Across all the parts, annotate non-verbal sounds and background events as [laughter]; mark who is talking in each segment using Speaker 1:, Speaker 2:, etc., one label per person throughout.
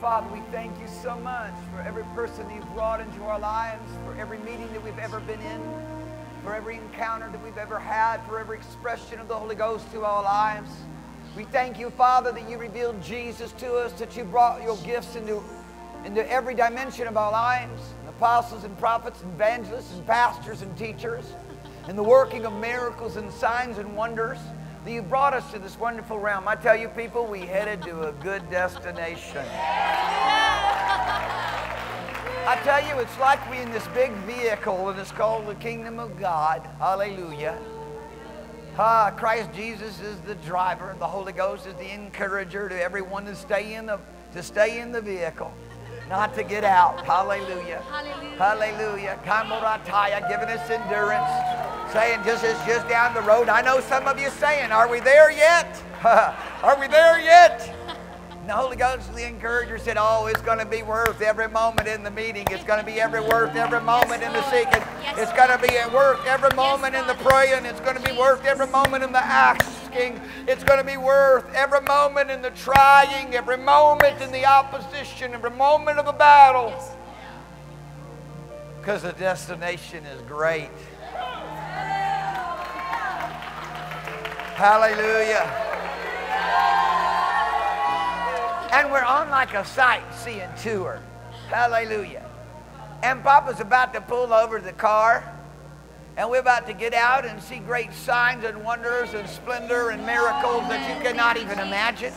Speaker 1: Father, we thank you so much for every person you've brought into our lives, for every meeting that we've ever been in, for every encounter that we've ever had, for every expression of the Holy Ghost to our lives. We thank you, Father, that you revealed Jesus to us, that you brought your gifts into, into every dimension of our lives apostles and prophets, and evangelists and pastors and teachers, and the working of miracles and signs and wonders that you brought us to this wonderful realm. I tell you, people, we headed to a good destination. I tell you, it's like we're in this big vehicle, and it's called the kingdom of God. Hallelujah. Ah, Christ Jesus is the driver. The Holy Ghost is the encourager to everyone to stay in the to stay in the vehicle, not to get out. Hallelujah. Hallelujah. Hallelujah. Kamurataya, giving us endurance. Saying just it's just down the road. I know some of you saying, Are we there yet? [laughs] Are we there yet? And the Holy Ghost, the encourager, said, Oh, it's going to be worth every moment in the meeting. It's going to be every worth every moment in the seeking. It's going to be worth every moment in the praying. It's going to be worth every moment in the asking. It's going to be worth every moment in the trying, every moment in the opposition, every moment of the battle. Because the destination is great. Hallelujah. And we're on like a sightseeing tour. Hallelujah. And Papa's about to pull over the car. And we're about to get out and see great signs and wonders and splendor and miracles that you cannot even imagine.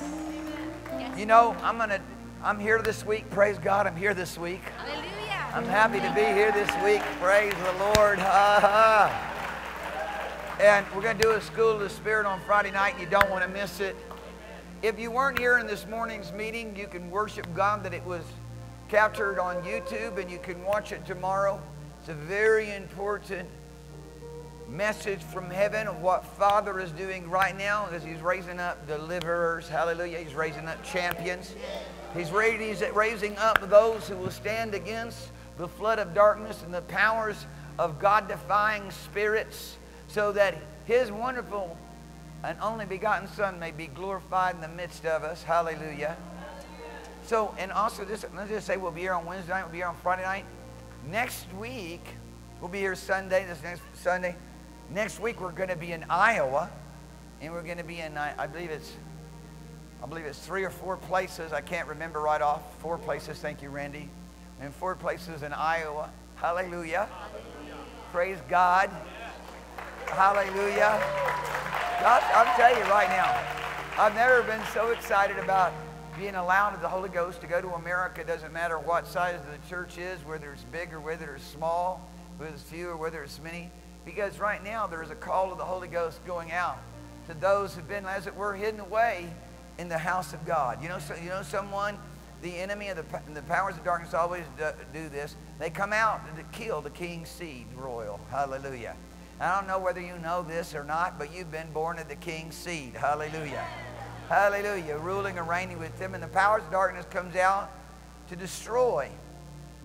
Speaker 1: You know, I'm gonna I'm here this week. Praise God, I'm here this week. Hallelujah. I'm happy to be here this week. Praise the Lord. and we're gonna do a school of the Spirit on Friday night, and you don't want to miss it. If you weren't here in this morning's meeting, you can worship God that it was captured on YouTube and you can watch it tomorrow. It's a very important message from heaven of what Father is doing right now as He's raising up deliverers. Hallelujah. He's raising up champions. He's raising up those who will stand against the flood of darkness and the powers of God defying spirits so that His wonderful an only begotten Son may be glorified in the midst of us. Hallelujah. So, and also, this, let's just say we'll be here on Wednesday night, we'll be here on Friday night. Next week, we'll be here Sunday, this next Sunday. Next week, we're going to be in Iowa, and we're going to be in, I, believe it's, I believe it's three or four places. I can't remember right off. Four places. Thank you, Randy. In four places in Iowa. Hallelujah. Hallelujah. Praise God. Hallelujah. I'll, I'll tell you right now, I've never been so excited about being allowed of the Holy Ghost to go to America. It doesn't matter what size the church is, whether it's big or whether it's small, whether it's few or whether it's many. Because right now there is a call of the Holy Ghost going out to those who've been, as it were, hidden away in the house of God. You know, so, you know someone, the enemy of the, the powers of darkness always do, do this. They come out to kill the king's seed royal. Hallelujah. I don't know whether you know this or not, but you've been born of the king's seed. Hallelujah. Hallelujah. Ruling and reigning with him. And the powers of darkness comes out to destroy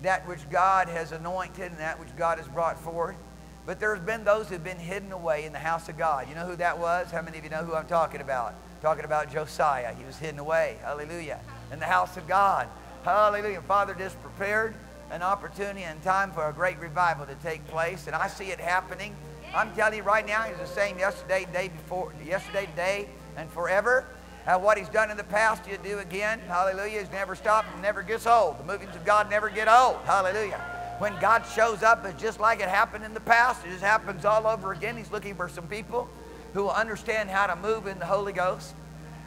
Speaker 1: that which God has anointed and that which God has brought forth. But there's been those who've been hidden away in the house of God. You know who that was? How many of you know who I'm talking about? talking about Josiah. He was hidden away. Hallelujah. In the house of God. Hallelujah. Father just prepared an opportunity and time for a great revival to take place. And I see it happening I'm telling you right now, he's the same yesterday, day before, yesterday, today, and forever. Uh, what he's done in the past, he'll do again. Hallelujah. He's never stopped and never gets old. The movings of God never get old. Hallelujah. When God shows up, it's just like it happened in the past. It just happens all over again. He's looking for some people who will understand how to move in the Holy Ghost.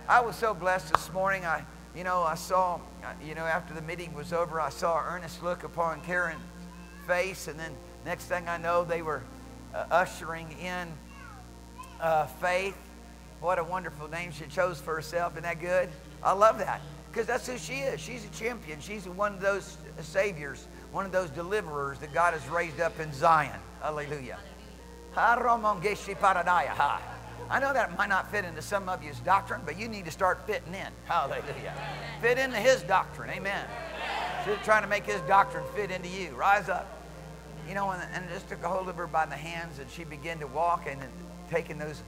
Speaker 1: I was so blessed this morning. I, you know, I saw, uh, you know, after the meeting was over, I saw an earnest look upon Karen's face, and then next thing I know, they were uh, ushering in uh, faith. What a wonderful name she chose for herself. Isn't that good? I love that because that's who she is. She's a champion. She's one of those saviors, one of those deliverers that God has raised up in Zion. Hallelujah. I know that might not fit into some of you's doctrine, but you need to start fitting in. Hallelujah. Fit into his doctrine. Amen. She's trying to make his doctrine fit into you. Rise up you know, and, and just took a hold of her by the hands, and she began to walk and taking those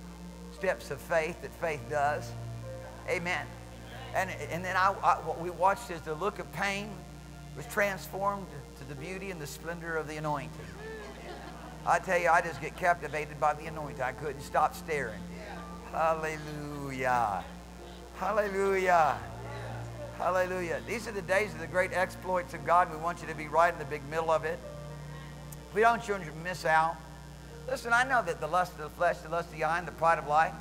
Speaker 1: steps of faith that faith does. Amen. And, and then I, I, what we watched as the look of pain was transformed to the beauty and the splendor of the anointing. I tell you, I just get captivated by the anointing. I couldn't stop staring. Hallelujah. Hallelujah. Hallelujah. These are the days of the great exploits of God. We want you to be right in the big middle of it. We don't want you to miss out. Listen, I know that the lust of the flesh, the lust of the eye, and the pride of life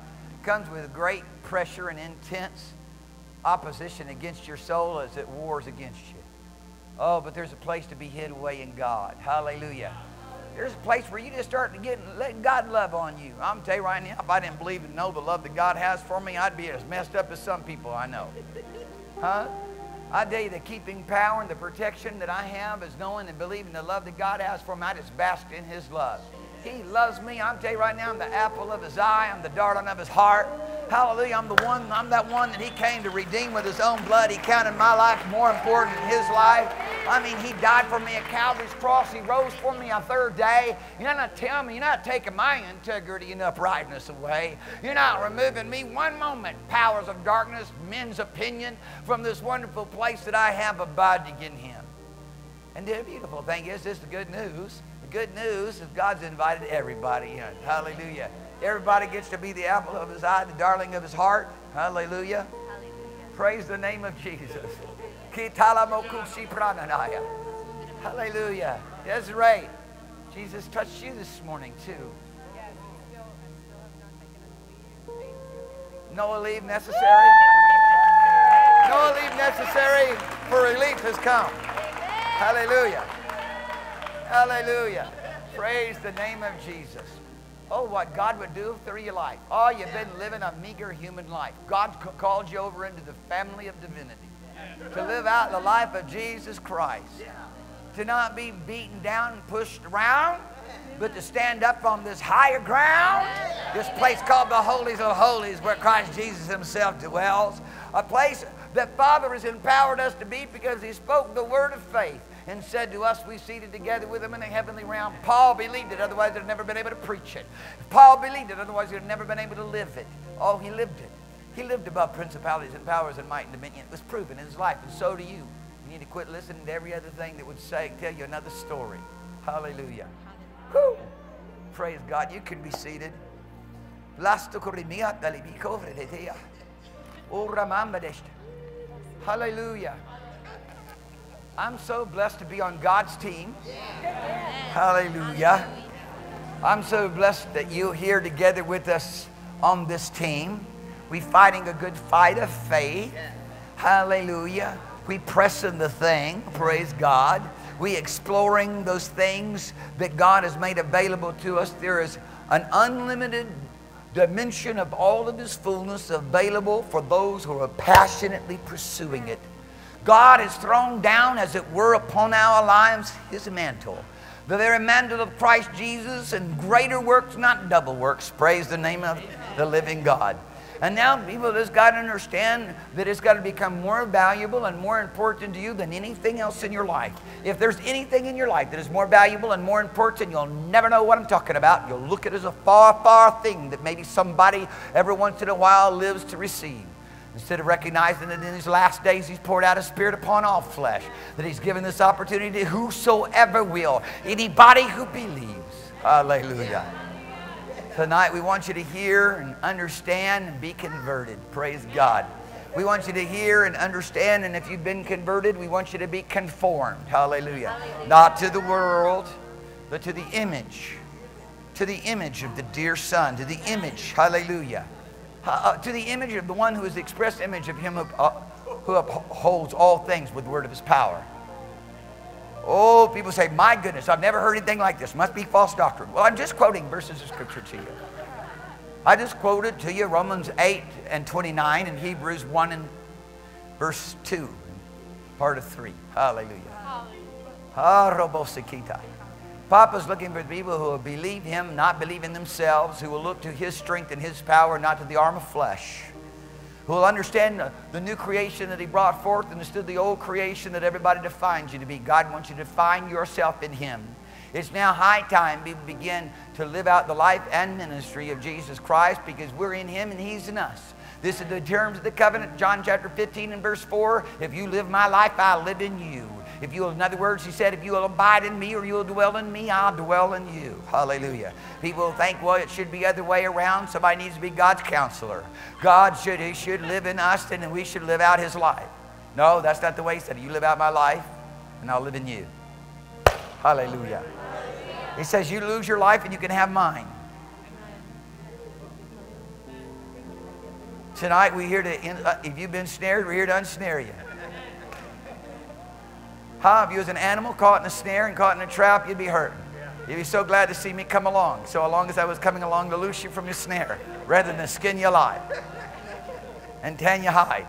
Speaker 1: comes with great pressure and intense opposition against your soul as it wars against you. Oh, but there's a place to be hid away in God. Hallelujah. There's a place where you just start to get let God love on you. I'm tell you right now, if I didn't believe and know the love that God has for me, I'd be as messed up as some people I know. Huh? I tell you, the keeping power and the protection that I have is knowing and believing the love that God has for me. I just bask in His love. He loves me. I'm telling you right now, I'm the apple of His eye. I'm the darling of His heart. Hallelujah. I'm the one, I'm that one that he came to redeem with his own blood. He counted my life more important than his life. I mean, he died for me at Calvary's cross. He rose for me on third day. You're not telling me, you're not taking my integrity and uprightness away. You're not removing me one moment, powers of darkness, men's opinion, from this wonderful place that I have abiding in him. And the beautiful thing is, this is the good news. Good news is God's invited everybody in. Hallelujah. Everybody gets to be the apple of his eye, the darling of his heart. Hallelujah. Hallelujah. Praise the name of Jesus. Hallelujah. Desiree, Jesus touched you this morning too. No leave necessary. No leave necessary for relief has come. Hallelujah. Hallelujah. Praise the name of Jesus. Oh, what God would do through your life. Oh, you've been living a meager human life. God called you over into the family of divinity to live out the life of Jesus Christ. To not be beaten down and pushed around, but to stand up on this higher ground, this place called the Holies of Holies, where Christ Jesus Himself dwells. A place that Father has empowered us to be because He spoke the word of faith and said to us, We seated together with him in the heavenly realm. Paul believed it, otherwise, he'd have never been able to preach it. Paul believed it, otherwise, he'd have never been able to live it. Oh, he lived it. He lived above principalities and powers and might and dominion. It was proven in his life, and so do you. You need to quit listening to every other thing that would say, tell you another story. Hallelujah. Whew. Praise God. You can be seated. Hallelujah. I'm so blessed to be on God's team. Hallelujah. I'm so blessed that you're here together with us on this team. We're fighting a good fight of faith. Hallelujah. We pressing the thing. Praise God. We exploring those things that God has made available to us. There is an unlimited dimension of all of His fullness available for those who are passionately pursuing it. God has thrown down, as it were, upon our lives his mantle. The very mantle of Christ Jesus and greater works, not double works. Praise the name of the living God. And now people just got to understand that it's got to become more valuable and more important to you than anything else in your life. If there's anything in your life that is more valuable and more important, you'll never know what I'm talking about. You'll look at it as a far, far thing that maybe somebody every once in a while lives to receive. Instead of recognizing that in these last days he's poured out his spirit upon all flesh, that he's given this opportunity to whosoever will, anybody who believes. Hallelujah. Tonight we want you to hear and understand and be converted. Praise God. We want you to hear and understand, and if you've been converted, we want you to be conformed. Hallelujah. Hallelujah. Not to the world, but to the image. To the image of the dear Son, to the image. Hallelujah uh, to the image of the one who is the express image of him who, uh, who upholds all things with the word of his power. Oh, people say, my goodness, I've never heard anything like this. Must be false doctrine. Well, I'm just quoting verses of scripture to you. I just quoted to you Romans 8 and 29 and Hebrews 1 and verse 2, part of 3. Hallelujah. Hallelujah. Papa's looking for people who will believe him, not believe in themselves, who will look to his strength and his power, not to the arm of flesh, who will understand the, the new creation that he brought forth and instead the old creation that everybody defines you to be. God wants you to find yourself in him. It's now high time we begin to live out the life and ministry of Jesus Christ because we're in him and he's in us. This is the terms of the covenant, John chapter 15 and verse 4. If you live my life, I'll live in you. If you in other words, he said, if you will abide in me or you will dwell in me, I'll dwell in you. Hallelujah. People think, well, it should be other way around. Somebody needs to be God's counselor. God should, he should live in us and we should live out his life. No, that's not the way he said it. You live out my life and I'll live in you. Hallelujah. He says, you lose your life and you can have mine. Tonight, we're here to, uh, if you've been snared, we're here to unsnare you. Huh? If you was an animal caught in a snare and caught in a trap, you'd be hurt. You'd be so glad to see me come along. So long as I was coming along to loose you from your snare, rather than skin you alive [laughs] and tan you hide.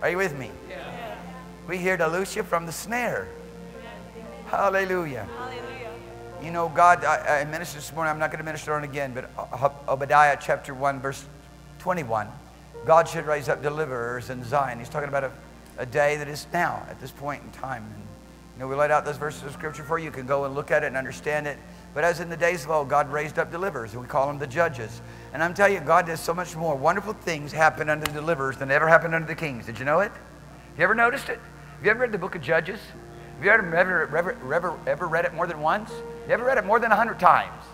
Speaker 1: Are you with me? We're here to loose you from the snare. Hallelujah. Hallelujah. You know, God, I, I ministered this morning. I'm not going to minister on again, but uh, Obadiah chapter 1, verse 21. God should raise up deliverers in Zion. He's talking about a, a day that is now, at this point in time. And know, we laid out those verses of Scripture for you. You can go and look at it and understand it. But as in the days of old, God raised up deliverers, and we call them the judges. And I'm telling you, God does so much more wonderful things happen under the deliverers than ever happened under the kings. Did you know it? Have you ever noticed it? Have you ever read the book of Judges? Have you ever, ever, ever, ever, ever read it more than once? You ever read it more than a hundred times?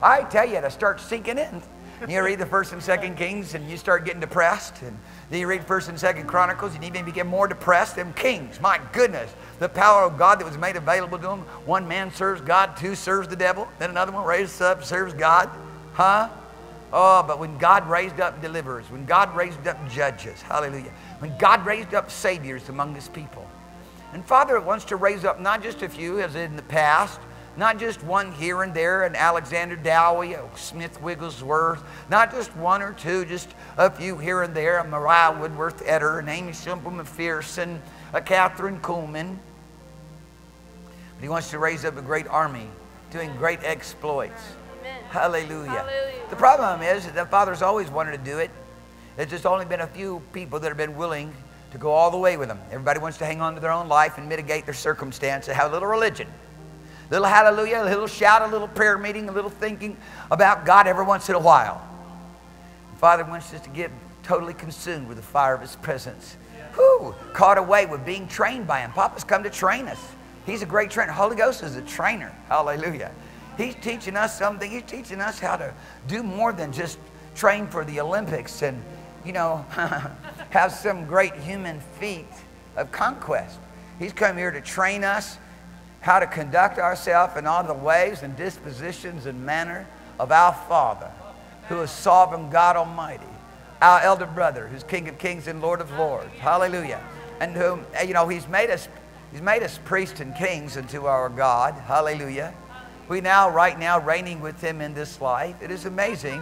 Speaker 1: I tell you, to start sinking in. You read the first and second Kings, and you start getting depressed. And then you read first and second Chronicles, and you even become more depressed than Kings. My goodness, the power of God that was made available to them. One man serves God, two serves the devil. Then another one raises up, serves God. Huh? Oh, but when God raised up deliverers, when God raised up judges, hallelujah, when God raised up saviors among his people. And Father wants to raise up not just a few as in the past, not just one here and there, an Alexander Dowie, Smith Wigglesworth, not just one or two, just a few here and there, a Mariah Woodworth Etter, an Aimee Semple McPherson, a Kathryn Kuhlman. But he wants to raise up a great army doing great exploits. Hallelujah. Hallelujah. The problem is that the Father's always wanted to do it. There's just only been a few people that have been willing to go all the way with them. Everybody wants to hang on to their own life and mitigate their circumstance and have a little religion. A little hallelujah, a little shout, a little prayer meeting, a little thinking about God every once in a while. The Father wants us to get totally consumed with the fire of His presence. Whew, caught away with being trained by Him. Papa's come to train us. He's a great trainer. Holy Ghost is a trainer. Hallelujah. He's teaching us something. He's teaching us how to do more than just train for the Olympics and, you know, [laughs] have some great human feat of conquest. He's come here to train us how to conduct ourselves in all the ways and dispositions and manner of our Father, who is sovereign God Almighty, our elder brother, who's King of Kings and Lord of Lords. Hallelujah. And whom, you know, He's made us He's made us priests and kings unto our God. Hallelujah. We now, right now, reigning with Him in this life. It is amazing.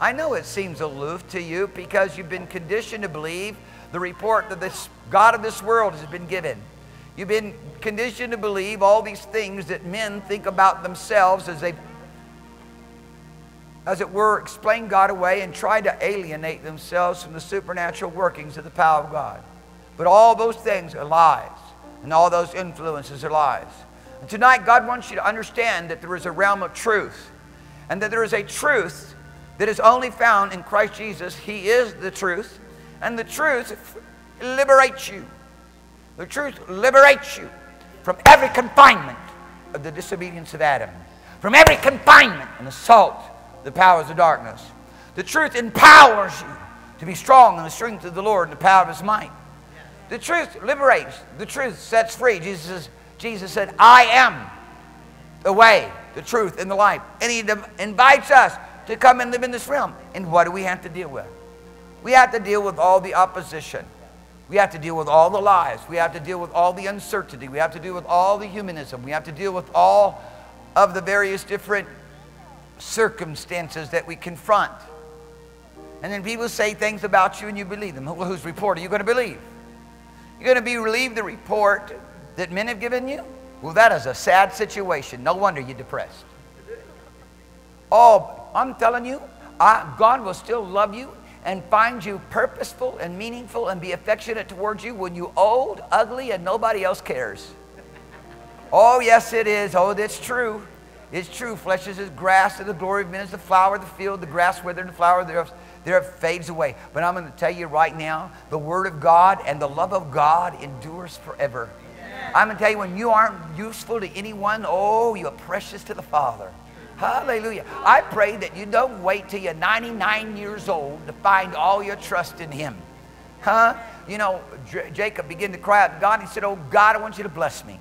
Speaker 1: I know it seems aloof to you because you've been conditioned to believe the report that this God of this world has been given. You've been conditioned to believe all these things that men think about themselves as they, as it were, explain God away and try to alienate themselves from the supernatural workings of the power of God. But all those things are lies and all those influences are lies. And tonight, God wants you to understand that there is a realm of truth and that there is a truth that is only found in Christ Jesus. He is the truth, and the truth liberates you. The truth liberates you from every confinement of the disobedience of Adam, from every confinement and assault the powers of darkness. The truth empowers you to be strong in the strength of the Lord and the power of his might. The truth liberates. The truth sets free. Jesus, Jesus said, I am the way, the truth, and the life. And he invites us to come and live in this realm. And what do we have to deal with? We have to deal with all the opposition. We have to deal with all the lies. We have to deal with all the uncertainty. We have to deal with all the humanism. We have to deal with all of the various different circumstances that we confront. And then people say things about you and you believe them. Whose report are you going to believe? You're going to be relieved the report that men have given you? Well, that is a sad situation. No wonder you're depressed. Oh, I'm telling you, I, God will still love you and find you purposeful and meaningful and be affectionate towards you when you old, ugly, and nobody else cares. Oh, yes, it is. Oh, that's true. It's true. Flesh is as grass, and the glory of men is the flower of the field. The grass withered and the flower there it fades away. But I'm going to tell you right now, the Word of God and the love of God endures forever. I'm going to tell you, when you aren't useful to anyone, oh, you're precious to the Father. Hallelujah. I pray that you don't wait till you're 99 years old to find all your trust in Him. Huh? You know, J- Jacob began to cry out to God. He said, Oh, God, I want you to bless me.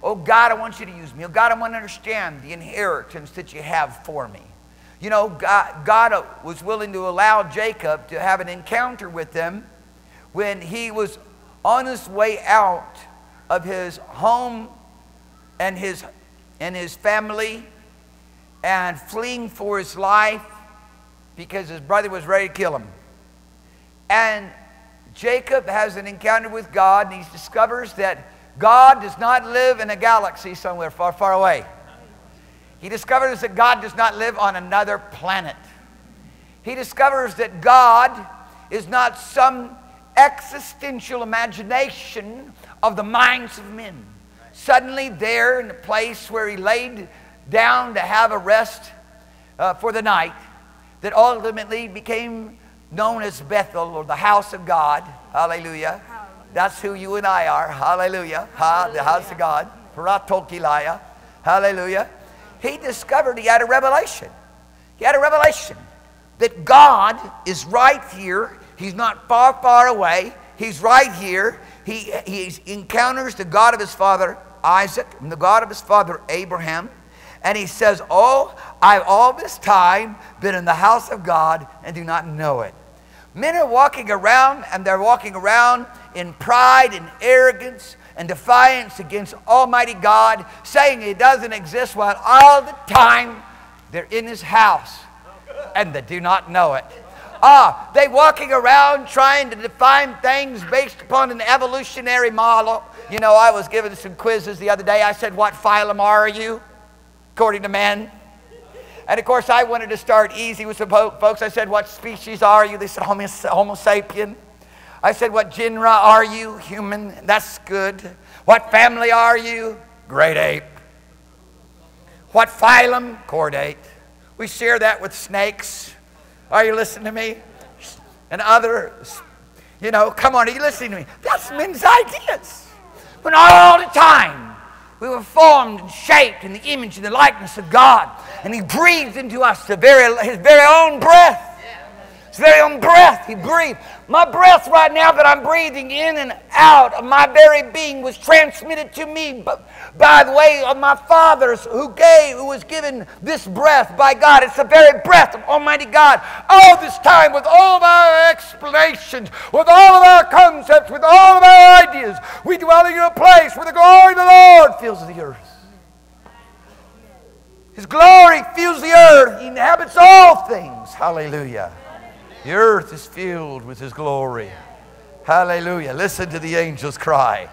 Speaker 1: Oh, God, I want you to use me. Oh, God, I want to understand the inheritance that you have for me. You know, God, God was willing to allow Jacob to have an encounter with them when he was on his way out of his home and his, and his family and fleeing for his life because his brother was ready to kill him. And Jacob has an encounter with God and he discovers that God does not live in a galaxy somewhere far, far away. He discovers that God does not live on another planet. He discovers that God is not some existential imagination of the minds of men. Suddenly, there in the place where he laid down to have a rest uh, for the night that ultimately became known as Bethel or the house of God. Hallelujah. That's who you and I are. Hallelujah. Ha, the house of God. Paratokilaya. Hallelujah. He discovered he had a revelation. He had a revelation that God is right here. He's not far, far away. He's right here. He, he encounters the God of his father Isaac and the God of his father Abraham. And he says, Oh, I've all this time been in the house of God and do not know it. Men are walking around and they're walking around in pride and arrogance and defiance against Almighty God, saying He doesn't exist while all the time they're in His house and they do not know it. Ah, they walking around trying to define things based upon an evolutionary model. You know, I was given some quizzes the other day. I said, What phylum are you? According to men. And of course, I wanted to start easy with some folks. I said, What species are you? They said, Homo, homo sapien. I said, What genre are you? Human. That's good. What family are you? Great ape. What phylum? Chordate. We share that with snakes. Are you listening to me? And others. You know, come on, are you listening to me? That's men's ideas. When all the time we were formed and shaped in the image and the likeness of God. And He breathed into us the very, His very own breath. His very own breath He breathed. My breath right now that I'm breathing in and out of my very being was transmitted to me by the way of my fathers who gave, who was given this breath by God. It's the very breath of Almighty God. All this time, with all of our explanations, with all of our concepts, with all of our ideas, we dwell in a place where the glory of the Lord fills the earth. His glory fills the earth. He inhabits all things. Hallelujah. The earth is filled with His glory. Hallelujah. Listen to the angels cry.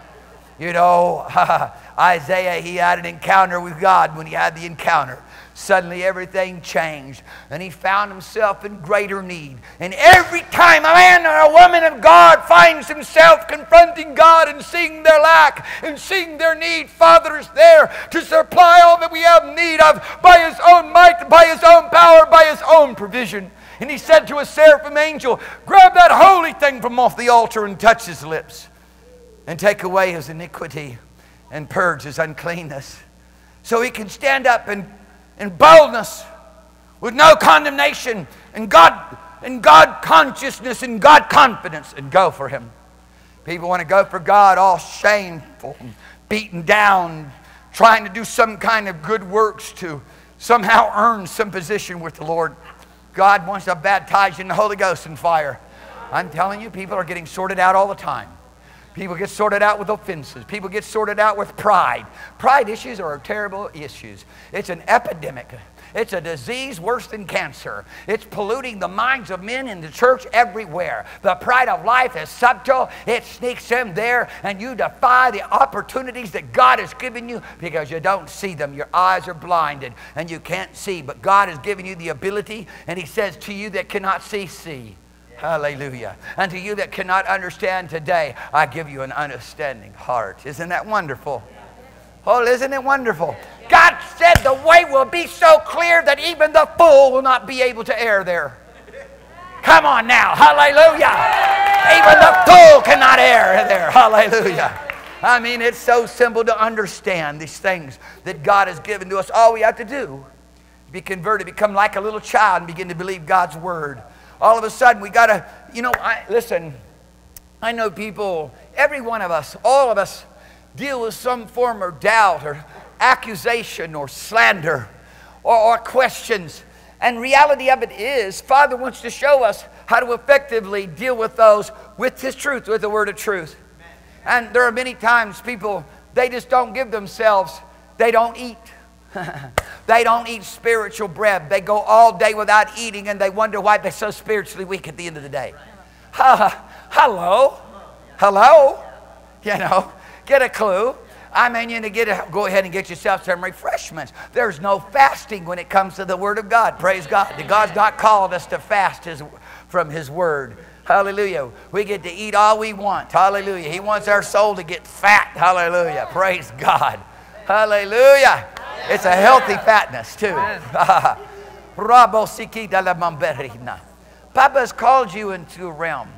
Speaker 1: You know, [laughs] Isaiah, he had an encounter with God when he had the encounter. Suddenly everything changed and he found himself in greater need. And every time a man or a woman of God finds himself confronting God and seeing their lack and seeing their need, Father is there to supply all that we have need of by his own might, by his own power, by his own provision. And he said to a seraphim angel, Grab that holy thing from off the altar and touch his lips and take away his iniquity and purge his uncleanness. So he can stand up in, in boldness with no condemnation and God and God consciousness and God confidence and go for him. People want to go for God all shameful, beaten down, trying to do some kind of good works to somehow earn some position with the Lord. God wants to baptize you in the Holy Ghost and fire. I'm telling you, people are getting sorted out all the time. People get sorted out with offenses. People get sorted out with pride. Pride issues are terrible issues. It's an epidemic. It's a disease worse than cancer. It's polluting the minds of men in the church everywhere. The pride of life is subtle, it sneaks in there, and you defy the opportunities that God has given you because you don't see them. Your eyes are blinded and you can't see. But God has given you the ability, and He says to you that cannot see, see. Hallelujah. And to you that cannot understand today, I give you an understanding heart. Isn't that wonderful? Oh, isn't it wonderful? God said the way will be so clear that even the fool will not be able to err there. Come on now. Hallelujah. Even the fool cannot err there. Hallelujah. I mean, it's so simple to understand these things that God has given to us. All we have to do is be converted, become like a little child, and begin to believe God's word. All of a sudden, we got to, you know, I, listen, I know people, every one of us, all of us, deal with some form of doubt or accusation or slander or, or questions. And reality of it is, Father wants to show us how to effectively deal with those with His truth, with the word of truth. And there are many times people, they just don't give themselves, they don't eat. [laughs] they don't eat spiritual bread. They go all day without eating and they wonder why they're so spiritually weak at the end of the day. [laughs] hello? Hello? You know, get a clue. I mean, you to get a, go ahead and get yourself some refreshments. There's no fasting when it comes to the Word of God. Praise God. God's not called us to fast his, from His Word. Hallelujah. We get to eat all we want. Hallelujah. He wants our soul to get fat. Hallelujah. Praise God. Hallelujah. It's a healthy fatness, too. [laughs] Papa has called you into a realm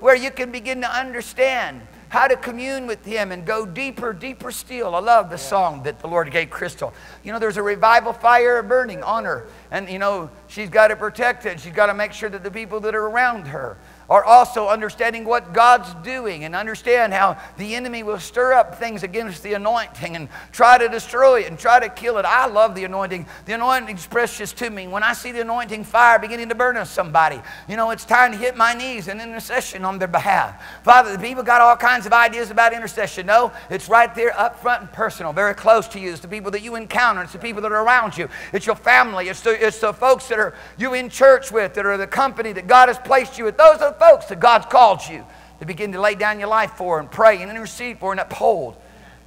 Speaker 1: where you can begin to understand how to commune with Him and go deeper, deeper still. I love the song that the Lord gave Crystal. You know, there's a revival fire burning on her, and you know, she's got to protect it. She's got to make sure that the people that are around her are also understanding what God's doing and understand how the enemy will stir up things against the anointing and try to destroy it and try to kill it. I love the anointing. The anointing's precious to me. When I see the anointing fire beginning to burn on somebody, you know, it's time to hit my knees in intercession on their behalf. Father, the people got all kinds of ideas about intercession. No, it's right there up front and personal, very close to you. It's the people that you encounter, it's the people that are around you, it's your family, it's the, it's the folks that are you in church with, that are the company that God has placed you with. Those are folks that God's called you to begin to lay down your life for and pray and intercede for and uphold.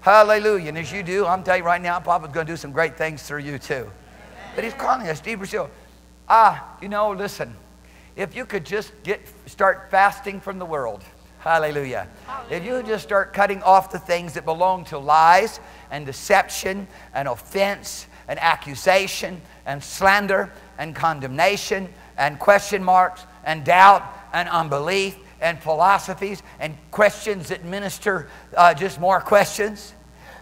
Speaker 1: Hallelujah. And as you do, I'm telling you right now, Papa's going to do some great things through you too. But he's calling us deeper still. Ah, you know, listen, if you could just get start fasting from the world. Hallelujah. Hallelujah. If you just start cutting off the things that belong to lies and deception and offense and accusation and slander and condemnation and question marks and doubt and unbelief and philosophies and questions that minister uh, just more questions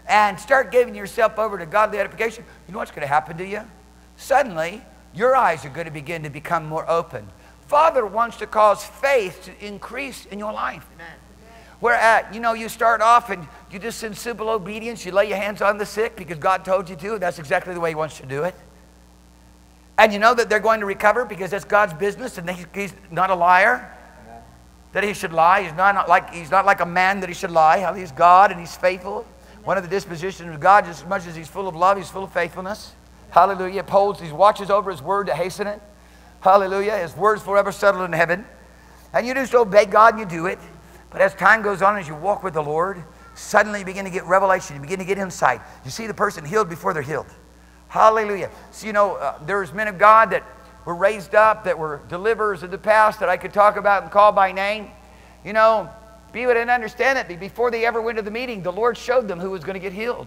Speaker 1: and start giving yourself over to godly edification, you know what's going to happen to you? Suddenly, your eyes are going to begin to become more open. Father wants to cause faith to increase in your life. Amen. Where at, you know, you start off and you just in simple obedience, you lay your hands on the sick because God told you to, and that's exactly the way He wants to do it. And you know that they're going to recover because that's God's business and He's not a liar. That He should lie. He's not like, he's not like a man that He should lie. He's God and He's faithful. One of the dispositions of God, just as much as He's full of love, He's full of faithfulness. Hallelujah. Upholds, He watches over His word to hasten it. Hallelujah. His word's forever settled in heaven. And you just obey God and you do it. But as time goes on, as you walk with the Lord, suddenly you begin to get revelation. You begin to get insight. You see the person healed before they're healed. Hallelujah. So, you know, uh, there's men of God that were raised up, that were deliverers of the past that I could talk about and call by name. You know, people didn't understand it. Before they ever went to the meeting, the Lord showed them who was going to get healed.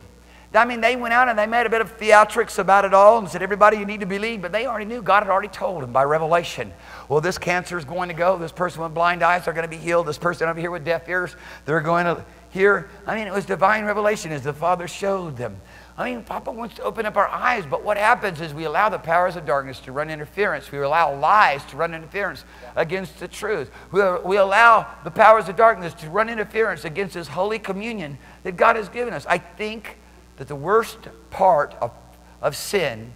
Speaker 1: I mean, they went out and they made a bit of theatrics about it all and said, everybody, you need to believe. But they already knew. God had already told them by revelation. Well, this cancer is going to go. This person with blind eyes are going to be healed. This person over here with deaf ears, they're going to hear. I mean, it was divine revelation as the Father showed them. I mean, Papa wants to open up our eyes, but what happens is we allow the powers of darkness to run interference. We allow lies to run interference against the truth. We, we allow the powers of darkness to run interference against this holy communion that God has given us. I think that the worst part of, of sin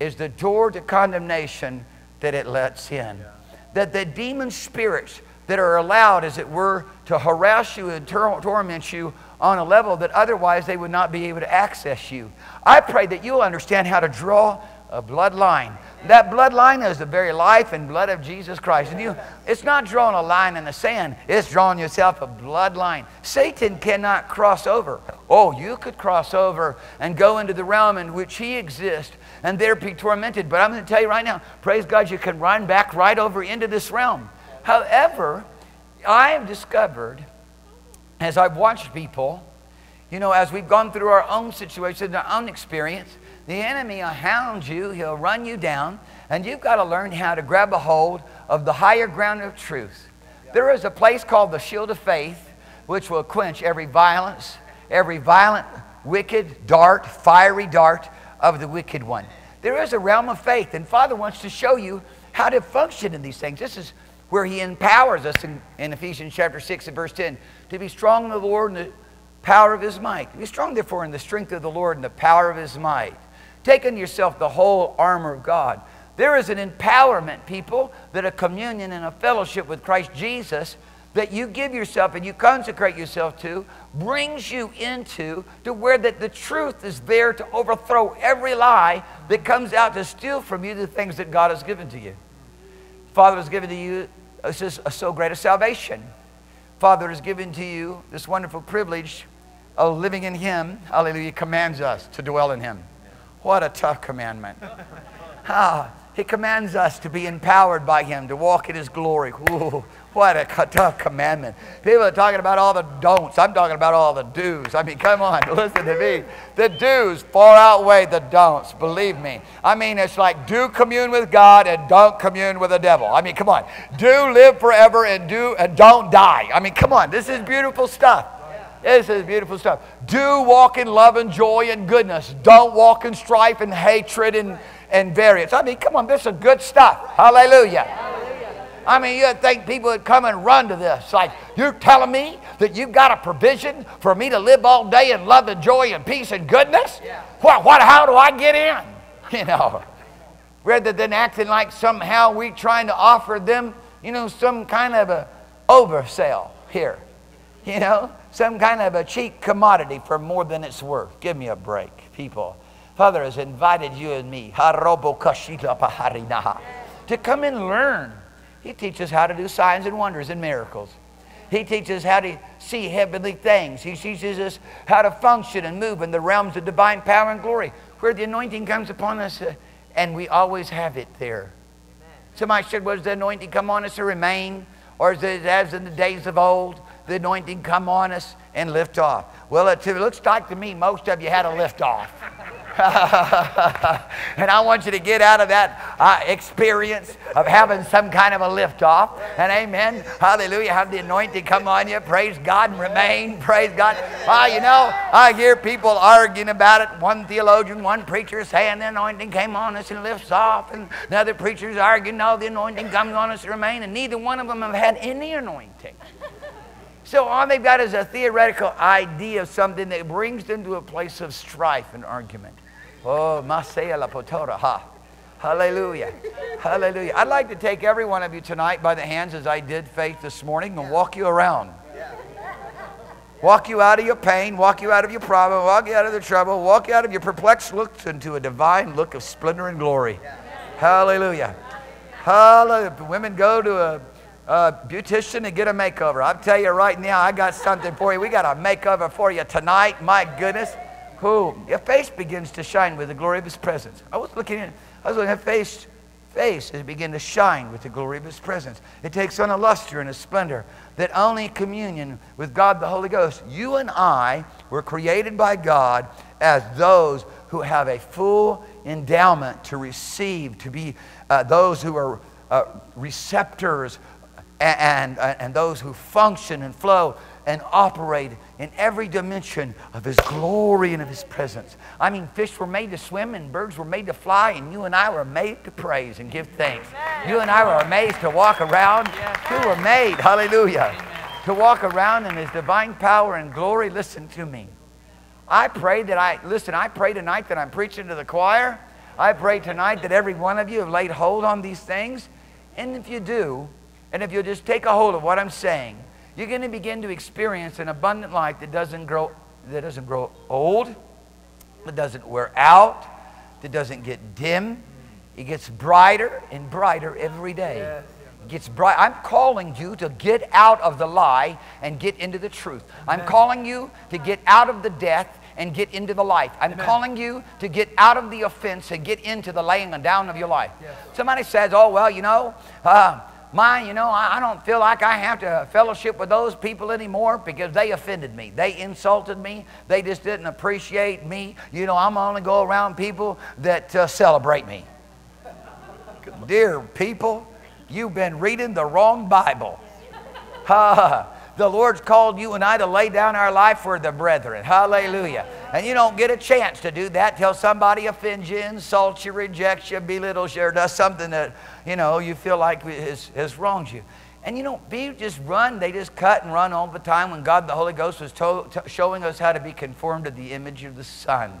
Speaker 1: is the door to condemnation that it lets in. Yeah. That the demon spirits that are allowed, as it were, to harass you and tor- torment you on a level that otherwise they would not be able to access you. I pray that you'll understand how to draw a bloodline that bloodline is the very life and blood of Jesus Christ. And you, it's not drawing a line in the sand, it's drawing yourself a bloodline. Satan cannot cross over. Oh, you could cross over and go into the realm in which he exists and there be tormented. But I'm going to tell you right now, praise God, you can run back right over into this realm. However, I have discovered as I've watched people, you know, as we've gone through our own situations, our own experience, the enemy will hound you, he'll run you down, and you've got to learn how to grab a hold of the higher ground of truth. There is a place called the shield of faith, which will quench every violence, every violent, wicked dart, fiery dart of the wicked one. There is a realm of faith, and Father wants to show you how to function in these things. This is where He empowers us in, in Ephesians chapter 6 and verse 10 to be strong in the Lord and the power of His might. Be strong, therefore, in the strength of the Lord and the power of His might. Take unto yourself the whole armor of God. There is an empowerment, people, that a communion and a fellowship with Christ Jesus that you give yourself and you consecrate yourself to brings you into to where that the truth is there to overthrow every lie that comes out to steal from you the things that God has given to you. Father has given to you this so great a salvation. Father has given to you this wonderful privilege of living in Him. Hallelujah. Commands us to dwell in Him. What a tough commandment. [laughs] Ah, he commands us to be empowered by Him, to walk in His glory. Ooh, what a tough commandment. People are talking about all the don'ts. I'm talking about all the do's. I mean, come on, [laughs] listen to me. The do's far outweigh the don'ts, believe me. I mean, it's like do commune with God and don't commune with the devil. I mean, come on. Do live forever and do and don't die. I mean, come on. This is beautiful stuff. This is beautiful stuff. Do walk in love and joy and goodness. Don't walk in strife and hatred and, and variance. I mean, come on, this is good stuff. Hallelujah. I mean, you'd think people would come and run to this. Like, you're telling me that you've got a provision for me to live all day in love and joy and peace and goodness? Yeah. What, what, how do I get in? [laughs] You know, rather than acting like somehow we're trying to offer them, you know, some kind of a oversell here. You know, some kind of a cheap commodity for more than it's worth. Give me a break, people. Father has invited you and me to come and learn. He teaches how to do signs and wonders and miracles. He teaches how to see heavenly things. He teaches us how to function and move in the realms of divine power and glory, where the anointing comes upon us, uh, and we always have it there. Amen. Somebody said, Was the anointing come on us to remain? Or is it as in the days of old, the anointing come on us and lift off? Well, it looks like to me most of you had a lift off. [laughs] [laughs] and I want you to get out of that uh, experience of having some kind of a lift off. And amen. Hallelujah. Have the anointing come on you. Praise God and remain. Praise God. Ah, you know, I hear people arguing about it. One theologian, one preacher saying the anointing came on us and lifts off. And another preacher's arguing, no, the anointing comes on us and remain. And neither one of them have had any anointing. So all they've got is a theoretical idea of something that brings them to a place of strife and argument. Oh, Masaya la Potora, ha. Hallelujah. Hallelujah. I'd like to take every one of you tonight by the hands as I did faith this morning and walk you around. Walk you out of your pain, walk you out of your problem, walk you out of the trouble, walk you out of your perplexed looks into a divine look of splendor and glory. Hallelujah. Hallelujah. Women go to a, beautician and get a makeover. I'll tell you right now, I got something for you. We got a makeover for you tonight. My goodness who your face begins to shine with the glory of his presence. I was looking at, I was looking at face, face as begin to shine with the glory of his presence. It takes on a luster and a splendor that only communion with God the Holy Ghost. You and I were created by God as those who have a full endowment to receive, to be uh, those who are uh, receptors and, and, and those who function and flow and operate in every dimension of His glory and of His presence. I mean, fish were made to swim and birds were made to fly, and you and I were made to praise and give thanks. You and I were made to walk around. We were made, hallelujah, to walk around in His divine power and glory. Listen to me. I pray that I, listen, I pray tonight that I'm preaching to the choir. I pray tonight that every one of you have laid hold on these things. And if you do, and if you'll just take a hold of what I'm saying, you're going to begin to experience an abundant life that doesn't grow, that doesn't grow old, that doesn't wear out, that doesn't get dim. It gets brighter and brighter every day. It gets bright. I'm calling you to get out of the lie and get into the truth. I'm calling you to get out of the death and get into the life. I'm Amen. calling you to get out of the offense and get into the laying down of your life. Yes. Somebody says, oh, well, you know, uh, my, you know, I, I don't feel like I have to fellowship with those people anymore because they offended me. They insulted me. They just didn't appreciate me. You know, I'm only go around people that uh, celebrate me. Dear people, You've been reading the wrong Bible. Ha! The Lord's called you and I to lay down our life for the brethren. Hallelujah. And you don't get a chance to do that till somebody offends you, insults you, rejects you, belittles you, or does something that, you know, you feel like has, has wronged you. And you know, people just run, they just cut and run all the time when God the Holy Ghost was to, to, showing us how to be conformed to the image of the Son.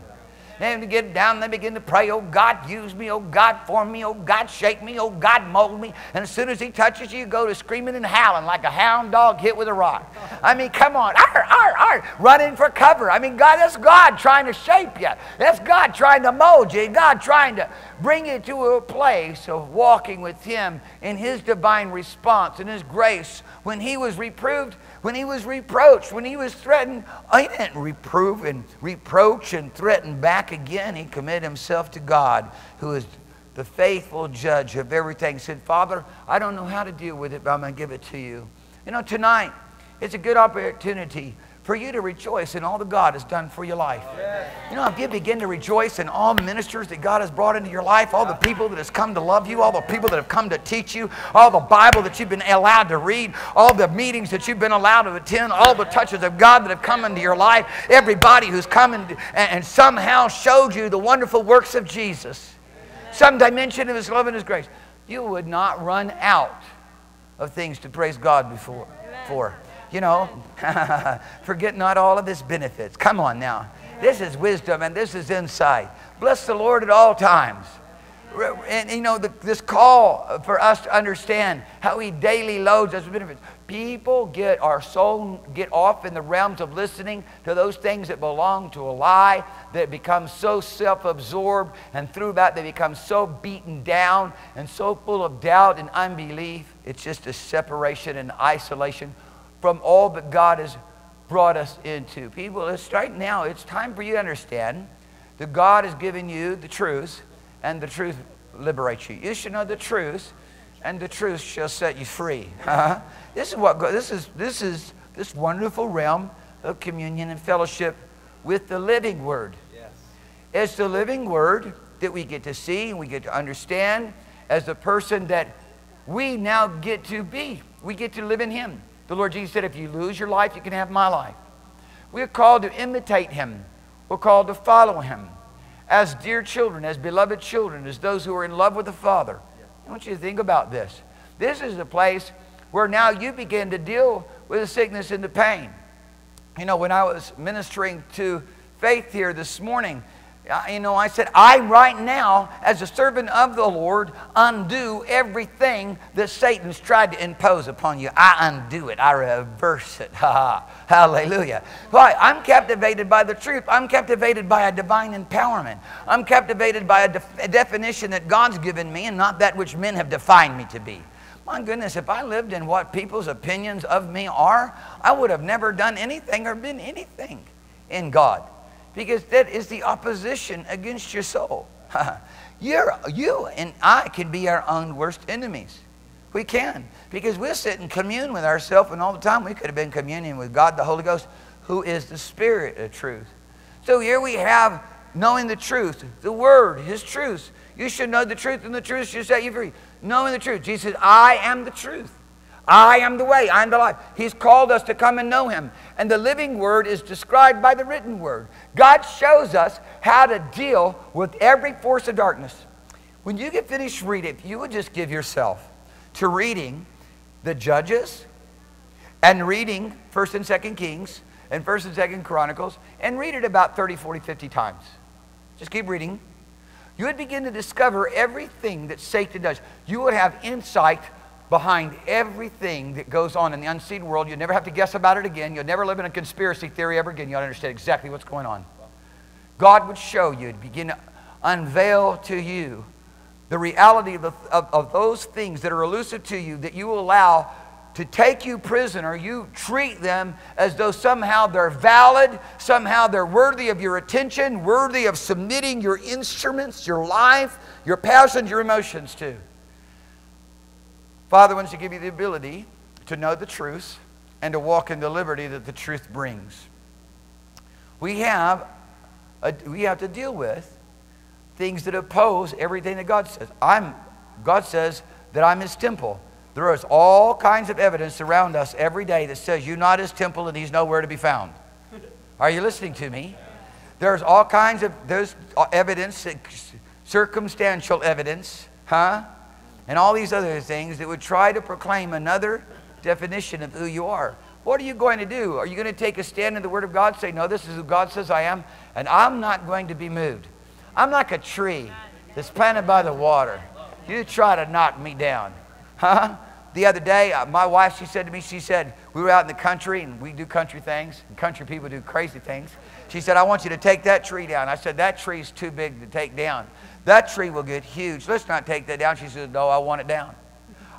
Speaker 1: To get down, they begin to pray, Oh God, use me, oh God, form me, oh God, shape me, oh God, mold me. And as soon as He touches you, you go to screaming and howling like a hound dog hit with a rock. I mean, come on, arr, arr, arr, running for cover. I mean, God, that's God trying to shape you. That's God trying to mold you. God trying to bring you to a place of walking with Him in His divine response and His grace. When He was reproved, when he was reproached, when he was threatened, he didn't reprove and reproach and threaten back again. He committed himself to God, who is the faithful judge of everything. He said, Father, I don't know how to deal with it, but I'm going to give it to you. You know, tonight, it's a good opportunity for you to rejoice in all that God has done for your life. You know, if you begin to rejoice in all ministers that God has brought into your life, all the people that has come to love you, all the people that have come to teach you, all the Bible that you've been allowed to read, all the meetings that you've been allowed to attend, all the touches of God that have come into your life, everybody who's come and, and somehow showed you the wonderful works of Jesus, some dimension of His love and His grace, you would not run out of things to praise God before, for you know, [laughs] forget not all of his benefits. Come on now. This is wisdom and this is insight. Bless the Lord at all times. And you know, the, this call for us to understand how he daily loads us with benefits. People get our soul, get off in the realms of listening to those things that belong to a lie, that become so self absorbed, and through that they become so beaten down and so full of doubt and unbelief. It's just a separation and isolation from all that God has brought us into. People, it's right now, it's time for you to understand that God has given you the truth, and the truth liberates you. You should know the truth, and the truth shall set you free. [laughs] this is what this is. This is this wonderful realm of communion and fellowship with the living Word. Yes. It's the living Word that we get to see and we get to understand as the person that we now get to be. We get to live in Him. The Lord Jesus said, if you lose your life, you can have my life. We're called to imitate him. We're called to follow him as dear children, as beloved children, as those who are in love with the Father. I want you to think about this. This is the place where now you begin to deal with the sickness and the pain. You know, when I was ministering to Faith here this morning, you know, I said, I right now, as a servant of the Lord, undo everything that Satan's tried to impose upon you. I undo it. I reverse it. [laughs] Hallelujah. Why? I'm captivated by the truth. I'm captivated by a divine empowerment. I'm captivated by a, def- a definition that God's given me and not that which men have defined me to be. My goodness, if I lived in what people's opinions of me are, I would have never done anything or been anything in God because that is the opposition against your soul. [laughs] You're, you and I can be our own worst enemies. We can because we'll sit and commune with ourselves, and all the time we could have been communing with God, the Holy Ghost, who is the Spirit of truth. So here we have knowing the truth, the Word, His truth. You should know the truth, and the truth should set you free. Knowing the truth. Jesus says, I am the truth. I am the way, I am the life. He's called us to come and know Him. And the living Word is described by the written Word. God shows us how to deal with every force of darkness. When you get finished reading, if you would just give yourself to reading the Judges and reading 1st and 2nd Kings and 1st and 2nd Chronicles and read it about 30, 40, 50 times. Just keep reading. You would begin to discover everything that Satan does. You would have insight behind everything that goes on in the unseen world. You'll never have to guess about it again. You'll never live in a conspiracy theory ever again. You'll understand exactly what's going on. God would show you, begin to unveil to you the reality of, the, of, of those things that are elusive to you that you allow to take you prisoner, you treat them as though somehow they're valid, somehow they're worthy of your attention, worthy of submitting your instruments, your life, your passions, your emotions to. Father wants to give you the ability to know the truth and to walk in the liberty that the truth brings. We have, a, we have to deal with things that oppose everything that God says. I'm, God says that I'm his temple. There is all kinds of evidence around us every day that says you're not his temple and he's nowhere to be found. Are you listening to me? There's all kinds of there's uh, evidence, circumstantial evidence, huh? And all these other things that would try to proclaim another definition of who you are. What are you going to do? Are you going to take a stand in the Word of God, say, No, this is who God says I am, and I'm not going to be moved? I'm like a tree that's planted by the water. You try to knock me down. Huh? The other day, uh, my wife, she said to me, she said, we were out in the country and we do country things, and country people do crazy things. She said, I want you to take that tree down. I said, that tree's too big to take down. That tree will get huge. Let's not take that down. She said, no, I want it down.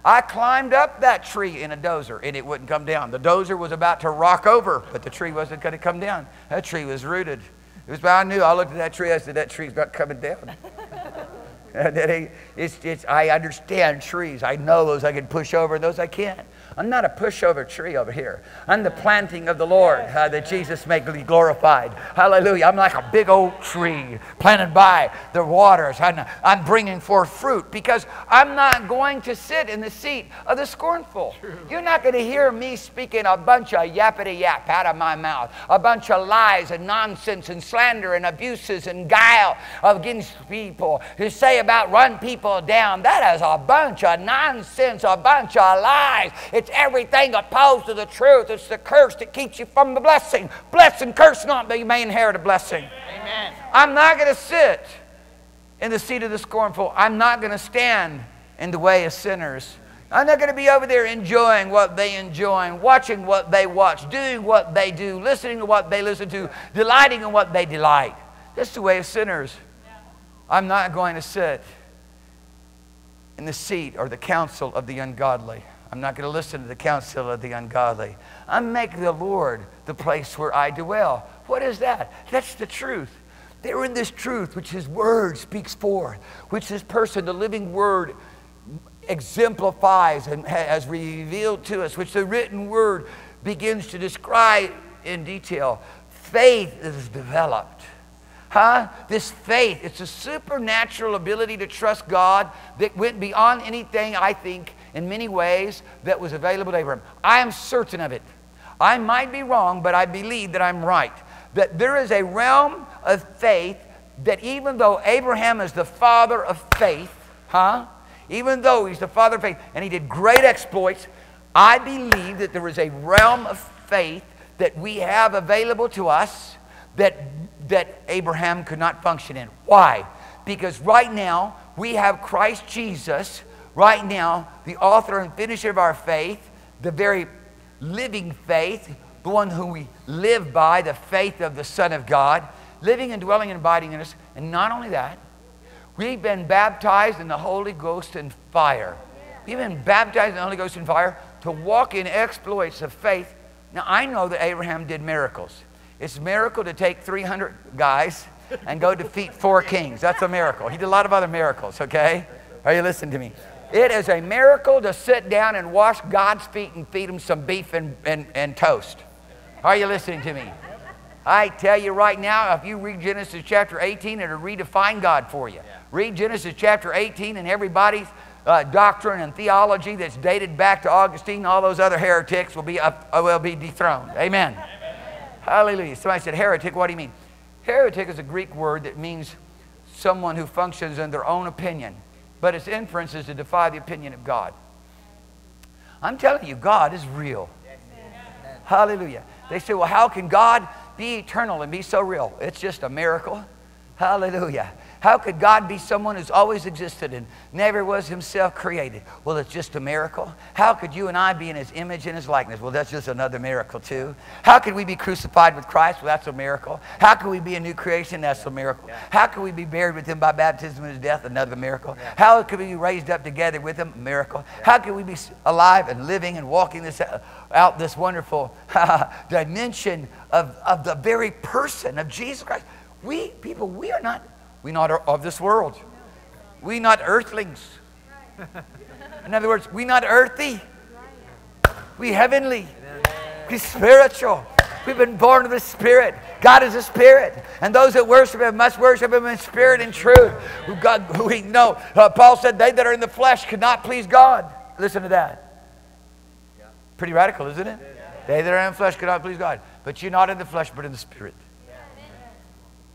Speaker 1: I climbed up that tree in a dozer and it wouldn't come down. The dozer was about to rock over, but the tree wasn't going to come down. That tree was rooted. It was, I knew. I looked at that tree. I said, that tree's not coming down. [laughs] it's, it's, I understand trees. I know those I can push over and those I can't. I'm not a pushover tree over here. I'm the planting of the Lord uh, that Jesus may be glorified. Hallelujah. I'm like a big old tree planted by the waters. I'm, I'm bringing forth fruit because I'm not going to sit in the seat of the scornful. You're not going to hear me speaking a bunch of yappity yap out of my mouth, a bunch of lies and nonsense and slander and abuses and guile against people who say about run people down. That is a bunch of nonsense, a bunch of lies. It's everything opposed to the truth. It's the curse that keeps you from the blessing. Bless and curse not, but you may inherit a blessing. Amen. I'm not going to sit in the seat of the scornful. I'm not going to stand in the way of sinners. I'm not going to be over there enjoying what they enjoy, watching what they watch, doing what they do, listening to what they listen to, delighting in what they delight. That's the way of sinners. I'm not going to sit in the seat or the counsel of the ungodly. I'm not going to listen to the counsel of the ungodly. I make the Lord the place where I dwell. What is that? That's the truth. They're in this truth which His Word speaks forth, which this person, the living Word, exemplifies and has revealed to us, which the written Word begins to describe in detail. Faith is developed. Huh? This faith, it's a supernatural ability to trust God that went beyond anything I think in many ways that was available to Abraham. I am certain of it. I might be wrong, but I believe that I'm right. That there is a realm of faith that even though Abraham is the father of faith, huh? Even though he's the father of faith and he did great exploits, I believe that there is a realm of faith that we have available to us that, that Abraham could not function in. Why? Because right now we have Christ Jesus right now, the author and finisher of our faith, the very living faith, the one whom we live by, the faith of the Son of God, living and dwelling and abiding in us. And not only that, we've been baptized in the Holy Ghost and fire. We've been baptized in the Holy Ghost and fire to walk in exploits of faith. Now, I know that Abraham did miracles. It's a miracle to take 300 guys and go defeat four kings. That's a miracle. He did a lot of other miracles, okay? Are you listening to me? It is a miracle to sit down and wash God's feet and feed him some beef and, and, and toast. Are you listening to me? I tell you right now, if you read Genesis chapter 18, it'll redefine God for you. Read Genesis chapter 18 and everybody's uh, doctrine and theology that's dated back to Augustine, all those other heretics will be, up, uh, will be dethroned. Amen. Amen. Hallelujah. Somebody said, heretic, what do you mean? Heretic is a Greek word that means someone who functions in their own opinion but its inference is to defy the opinion of God. I'm telling you, God is real. Hallelujah. They say, well, how can God be eternal and be so real? It's just a miracle. Hallelujah. How could God be someone who's always existed and never was himself created? Well, it's just a miracle. How could you and I be in his image and his likeness? Well, that's just another miracle, too. How could we be crucified with Christ? Well, that's a miracle. How could we be a new creation? That's a miracle. How could we be buried with him by baptism in his death? Another miracle. How could we be raised up together with him? A miracle. How could we be alive and living and walking this uh, out this wonderful [laughs] dimension of, of the very person of Jesus Christ? We, people, we are not we not of this world. We not earthlings. [laughs] In other words, we not earthy. We heavenly. We spiritual. We've been born of the Spirit. God is a spirit, and those that worship him must worship him in spirit and truth. Who God, who we know, uh, Paul said, they that are in the flesh cannot please God. Listen to that. Pretty radical, isn't it? They that are in the flesh cannot please God. But you're not in the flesh, but in the spirit.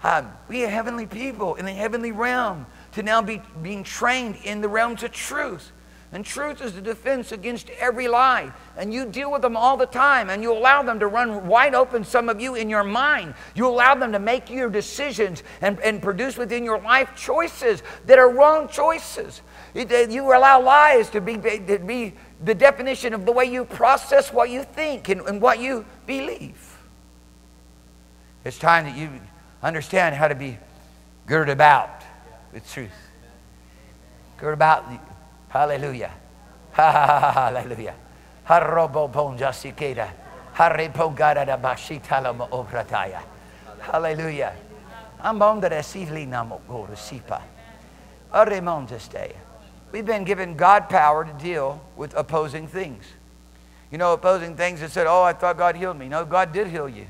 Speaker 1: Um, we are heavenly people in the heavenly realm to now be being trained in the realms of truth. And truth is the defense against every lie. And you deal with them all the time. And you allow them to run wide open, some of you, in your mind. You allow them to make your decisions and, and produce within your life choices that are wrong choices. You allow lies to be, to be the definition of the way you process what you think and, and what you believe. It's time that you understand how to be girded about with truth. Girded about Hallelujah. [laughs] Hallelujah. Hallelujah. Sili namo goro sipa. We've been given God power to deal with opposing things. You know, opposing things that said, Oh, I thought God healed me. No, God did heal you.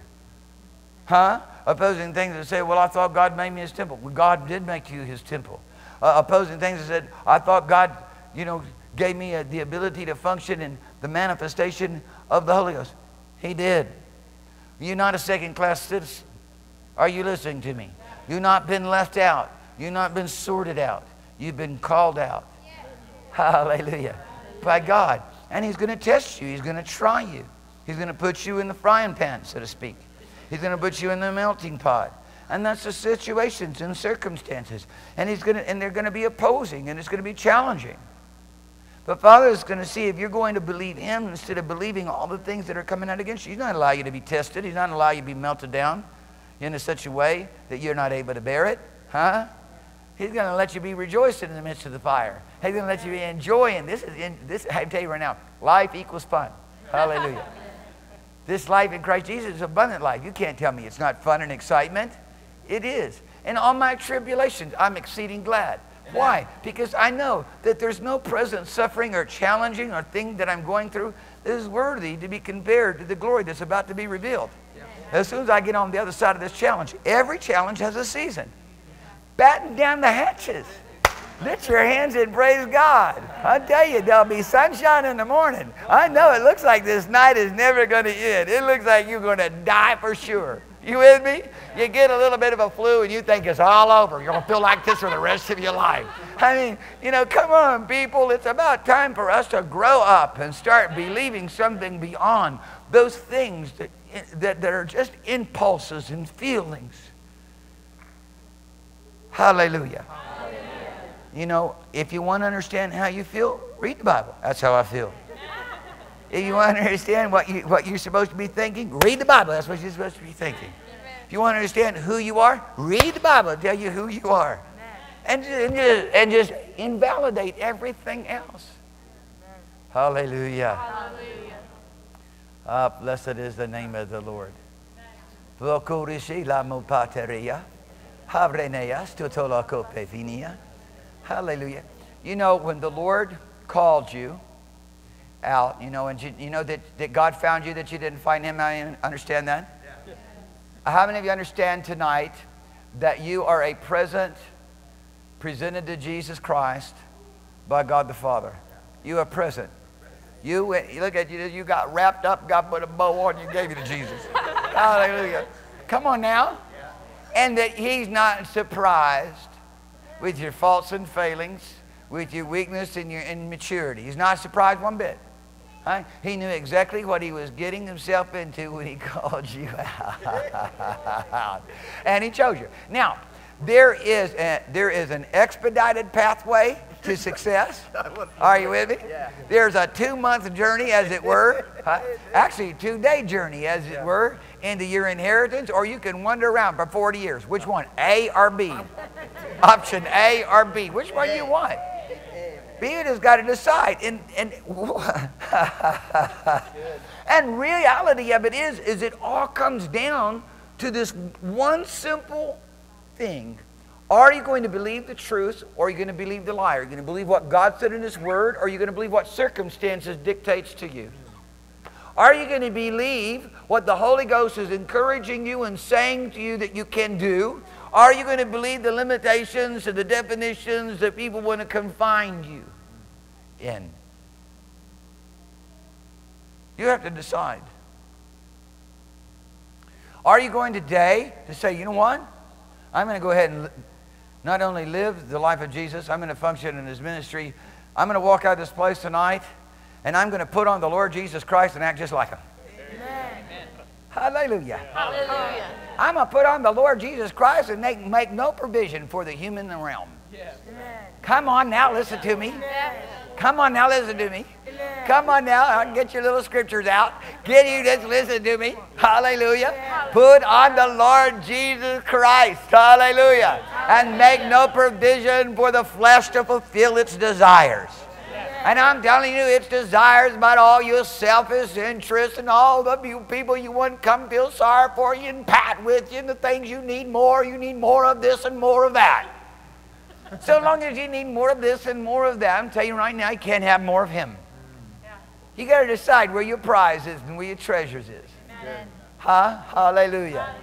Speaker 1: Huh? Opposing things that say, Well, I thought God made me his temple. Well, God did make you his temple. Uh, opposing things that said, I thought God you know, gave me a, the ability to function in the manifestation of the Holy Ghost. He did. You're not a second class citizen. Are you listening to me? You've not been left out. You've not been sorted out. You've been called out. Hallelujah. By God. And He's going to test you. He's going to try you. He's going to put you in the frying pan, so to speak. He's going to put you in the melting pot. And that's the situations and circumstances. And, he's gonna, and they're going to be opposing and it's going to be challenging. But Father is going to see if you're going to believe Him instead of believing all the things that are coming out against you. He's not going to allow you to be tested. He's not going to allow you to be melted down in such a way that you're not able to bear it. Huh? He's going to let you be rejoicing in the midst of the fire. He's going to let you be enjoying. This is in, this. I tell you right now, life equals fun. Hallelujah. This life in Christ Jesus is abundant life. You can't tell me it's not fun and excitement. It is. And all my tribulations, I'm exceeding glad. Why? Because I know that there's no present suffering or challenging or thing that I'm going through that is worthy to be compared to the glory that's about to be revealed. As soon as I get on the other side of this challenge, every challenge has a season. Batten down the hatches. Lift your hands and praise God. I tell you, there'll be sunshine in the morning. I know it looks like this night is never going to end. It looks like you're going to die for sure. You with me? You get a little bit of a flu and you think it's all over. You're going to feel like this for the rest of your life. I mean, you know, come on, people. It's about time for us to grow up and start believing something beyond those things that, that, that are just impulses and feelings. Hallelujah. You know, if you want to understand how you feel, read the Bible. That's how I feel. If you want to understand what, you, what you're supposed to be thinking, read the Bible. That's what you're supposed to be thinking. If you want to understand who you are, read the Bible and tell you who you are. And, and, just, and just invalidate everything else. Hallelujah. Hallelujah. Ah, blessed is the name of the Lord. Hallelujah. You know, when the Lord called you, out, you know, and you, you know that, that God found you, that you didn't find him. I understand that? Yeah. How many of you understand tonight that you are a present presented to Jesus Christ by God the Father? You are present. You, you look at you, you got wrapped up, God put a bow on you, gave you to Jesus. [laughs] Hallelujah. Come on now. And that He's not surprised with your faults and failings, with your weakness and your immaturity. He's not surprised one bit. Right? He knew exactly what he was getting himself into when he [laughs] called you out. and he chose you. Now, there is, a, there is an expedited pathway to success. [laughs] Are you with me? Yeah. There's a two month journey, as it were. [laughs] Actually, two day journey, as it were, into your inheritance, or you can wander around for 40 years. Which one? A or B? [laughs] Option A or B. Which one do you want? Peter's got to decide. And, and, [laughs] and reality of it is, is it all comes down to this one simple thing. Are you going to believe the truth or are you going to believe the lie? Are you going to believe what God said in His Word or are you going to believe what circumstances dictates to you? Are you going to believe what the Holy Ghost is encouraging you and saying to you that you can do? Are you going to believe the limitations and the definitions that people want to confine you in? You have to decide. Are you going today to say, you know what? I'm going to go ahead and not only live the life of Jesus, I'm going to function in his ministry. I'm going to walk out of this place tonight and I'm going to put on the Lord Jesus Christ and act just like him. Amen. Hallelujah. Hallelujah. I'm going to put on the Lord Jesus Christ and make, make no provision for the human realm. Come on now, listen to me. Come on now, listen to me. Come on now, I can get your little scriptures out. Get you just listen to me. Hallelujah. Put on the Lord Jesus Christ. Hallelujah. And make no provision for the flesh to fulfill its desires. And I'm telling you, its desires about all your selfish interests and all the people you want to come feel sorry for you and pat with you and the things you need more. You need more of this and more of that. so long as you need more of this and more of that, I'm telling you right now, you can't have more of Him. You got to decide where your prize is and where your treasures is. Amen. Huh? Hallelujah.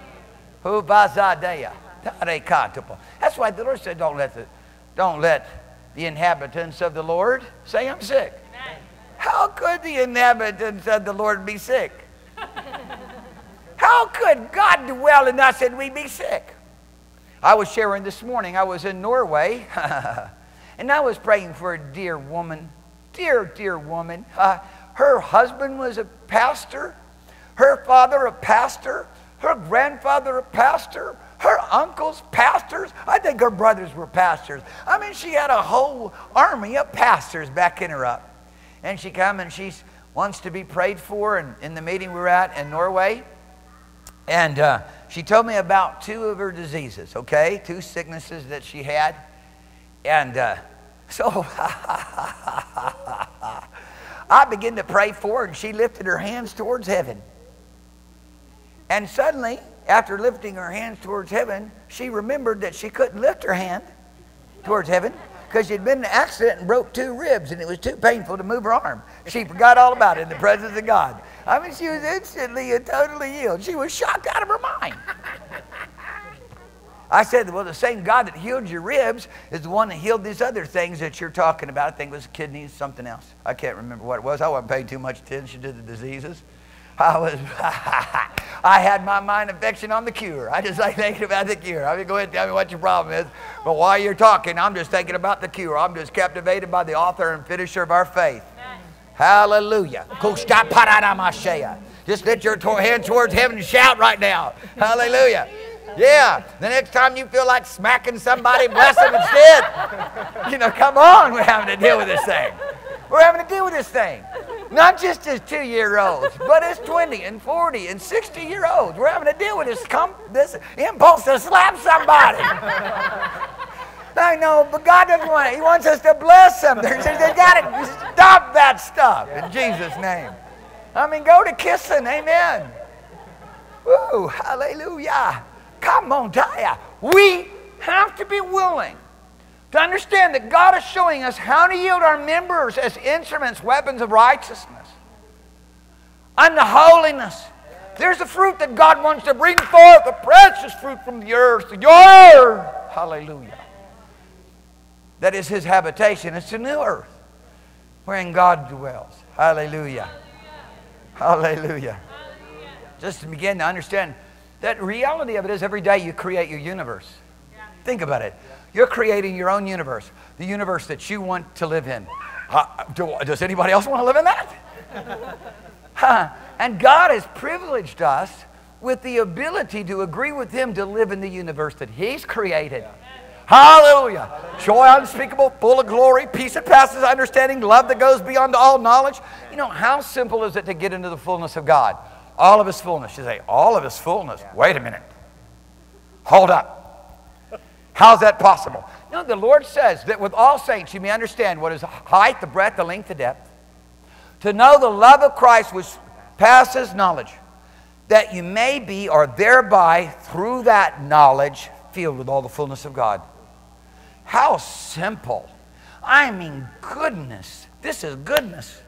Speaker 1: Hallelujah. That's why the Lord said, don't let the, don't let the inhabitants of the Lord say, I'm sick. Amen. How could the inhabitants of the Lord be sick? [laughs] How could God dwell in us and we be sick? I was sharing this morning, I was in Norway, [laughs] and I was praying for a dear woman, dear, dear woman. Uh, her husband was a pastor, her father a pastor, her grandfather a pastor, her uncles pastors. I think her brothers were pastors. I mean, she had a whole army of pastors backing her up. And she come and she wants to be prayed for. And in the meeting we were at in Norway, and uh, she told me about two of her diseases, okay? Two sicknesses that she had. And uh, [laughs] so I began to pray for her, and she lifted her hands towards heaven. And suddenly, after lifting her hands towards heaven, she remembered that she couldn't lift her hand towards heaven because she'd been in an accident and broke two ribs, and it was too painful to move her arm. She forgot all about it in the presence of God. I mean, she was instantly and totally healed. She was shocked out of her mind. I said, well, the same God that healed your ribs is the one that healed these other things that you're talking about. I think it was kidneys, something else. I can't remember what it was. I wasn't paying too much attention to the diseases. I was, [laughs] I had my mind affection on the cure. I just like thinking about the cure. I mean, go ahead and tell me what your problem is. But while you're talking, I'm just thinking about the cure. I'm just captivated by the author and finisher of our faith. Hallelujah. Just lift your hand towards heaven and shout right now. Hallelujah. Yeah. The next time you feel like smacking somebody, bless them instead. [laughs] You know, come on, we're having to deal with this thing. We're having to deal with this thing. Not just as two year olds, but as 20 and 40 and 60 year olds. We're having to deal with this, this impulse to slap somebody. [laughs] I know, but God doesn't want it. He wants us to bless them. They got to stop that stuff in Jesus' name. I mean, go to kissing. Amen. Woo, hallelujah. Come on, Taya. We have to be willing to understand that God is showing us how to yield our members as instruments, weapons of righteousness unto holiness. There's a fruit that God wants to bring forth, a precious fruit from the earth. Your hallelujah. That is his habitation. It's a new earth wherein God dwells. Hallelujah. Hallelujah. Just to begin to understand that reality of it is every day you create your universe. Think about it. You're creating your own universe, the universe that you want to live in. Uh, do, does anybody else want to live in that? [laughs] huh. And God has privileged us with the ability to agree with Him to live in the universe that He's created. Yeah. Hallelujah. Joy unspeakable, full of glory, peace that passes understanding, love that goes beyond all knowledge. You know, how simple is it to get into the fullness of God? All of His fullness. You say, all of His fullness. Wait a minute. Hold up. How's that possible? No, the Lord says that with all saints you may understand what is the height, the breadth, the length, the depth. To know the love of Christ which passes knowledge, that you may be, or thereby through that knowledge, filled with all the fullness of God. How simple. I mean, goodness. This is goodness.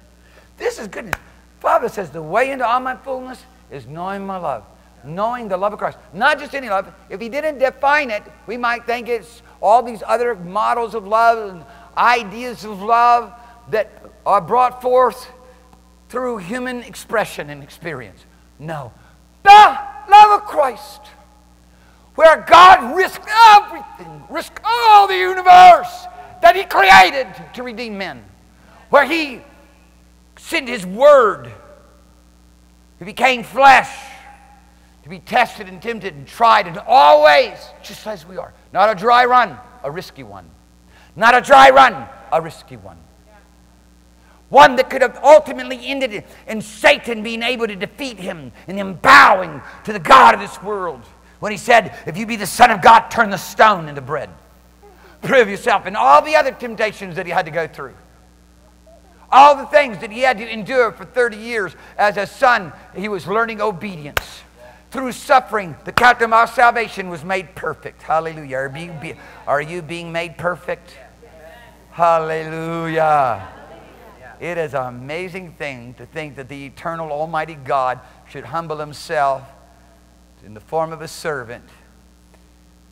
Speaker 1: This is goodness. Father says the way into all my fullness is knowing my love, knowing the love of Christ. Not just any love. If he didn't define it, we might think it's all these other models of love and ideas of love that are brought forth through human expression and experience. No. The love of Christ, where God risked everything, risked all the universe that He created to redeem men, where He sent His Word, He became flesh to be tested and tempted and tried and always just as we are. Not a dry run, a risky one. Not a dry run, a risky one. One that could have ultimately ended in Satan being able to defeat him and him bowing to the God of this world. When he said, If you be the Son of God, turn the stone into bread. Prove yourself. And all the other temptations that he had to go through. All the things that he had to endure for 30 years as a son, he was learning obedience. Through suffering, the captain of our salvation was made perfect. Hallelujah. Are you, are you being made perfect? Hallelujah. It is an amazing thing to think that the eternal Almighty God should humble himself in the form of a servant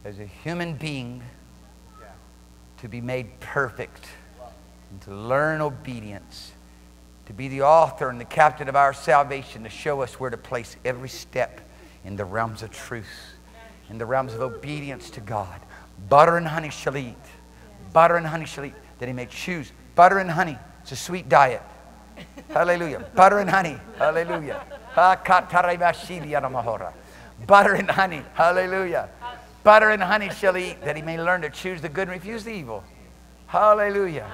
Speaker 1: as a human being to be made perfect and to learn obedience, to be the author and the captain of our salvation, to show us where to place every step in the realms of truth, in the realms of obedience to God. Butter and honey shall eat. Butter and honey shall eat, that he may choose. Butter and honey. It's a sweet diet. Hallelujah. Butter and honey. Hallelujah. Butter and honey. Hallelujah. Butter and honey shall eat, that he may learn to choose the good and refuse the evil. Hallelujah.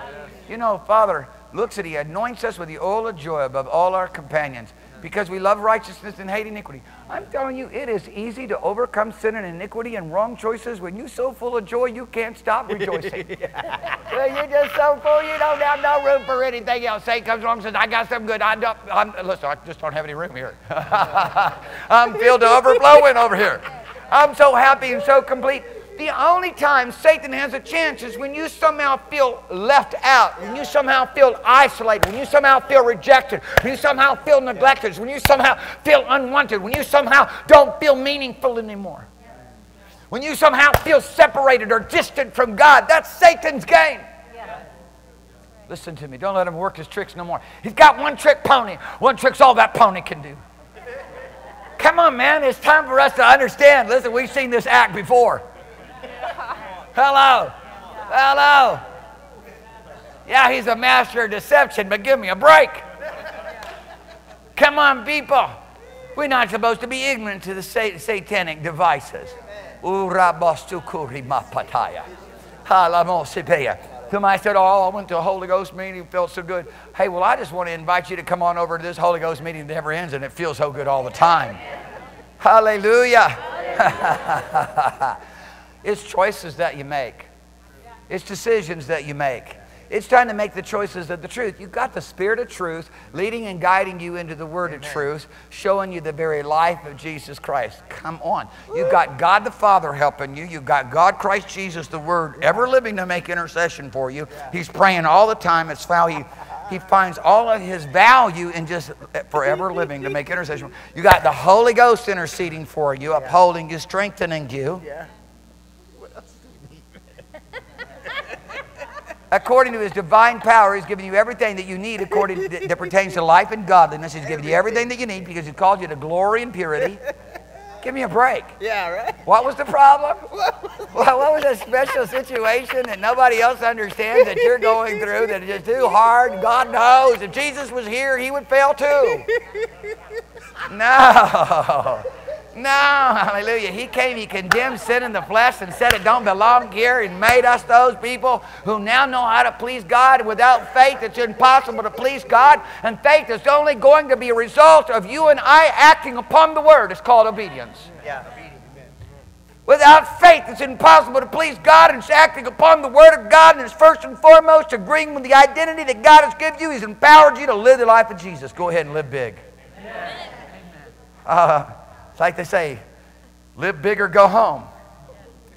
Speaker 1: You know, Father looks at, he anoints us with the oil of joy above all our companions because we love righteousness and hate iniquity. I'm telling you, it is easy to overcome sin and iniquity and wrong choices when you're so full of joy you can't stop rejoicing. [laughs] [laughs] well, you're just so full you don't have no room for anything else. Satan comes along and says, I got something good. I don't, I'm, listen, I just don't have any room here. [laughs] I'm filled to overflowing over here. I'm so happy and so complete. The only time Satan has a chance is when you somehow feel left out, when you somehow feel isolated, when you somehow feel rejected, when you somehow feel neglected, when you somehow feel unwanted, when you somehow don't feel meaningful anymore. When you somehow feel separated or distant from God, that's Satan's game. Listen to me. Don't let him work his tricks no more. He's got one trick pony. One trick's all that pony can do. Come on, man. It's time for us to understand. Listen, we've seen this act before. Hello. Hello. Yeah, he's a master of deception, but give me a break. Come on, people. We're not supposed to be ignorant to the satanic devices. Somebody said, Oh, I went to a Holy Ghost meeting, felt so good. Hey, well, I just want to invite you to come on over to this Holy Ghost meeting that never ends and it feels so good all the time. Hallelujah. [laughs] It's choices that you make, it's decisions that you make. It's time to make the choices of the truth. You've got the Spirit of truth leading and guiding you into the Word Amen. of truth, showing you the very life of Jesus Christ. Come on. You've got God the Father helping you. You've got God Christ Jesus, the Word, ever living to make intercession for you. He's praying all the time. It's how he he finds all of his value in just forever living to make intercession. You got the Holy Ghost interceding for you, upholding you, strengthening you. According to his divine power, he's given you everything that you need according to, that pertains to life and godliness. He's given you everything that you need because he called you to glory and purity. Give me a break.
Speaker 2: Yeah, right.
Speaker 1: What was the problem? [laughs] [laughs] well, what was a special situation that nobody else understands that you're going through that is just too hard? God knows. If Jesus was here, he would fail too. [laughs] No. No, hallelujah. He came, he condemned sin in the flesh and said it don't belong here and made us those people who now know how to please God. Without faith, it's impossible to please God. And faith is only going to be a result of you and I acting upon the word. It's called obedience. Yeah. Without faith, it's impossible to please God, and it's acting upon the Word of God, and it's first and foremost agreeing with the identity that God has given you. He's empowered you to live the life of Jesus. Go ahead and live big. Amen. Uh, like they say, live big or go home.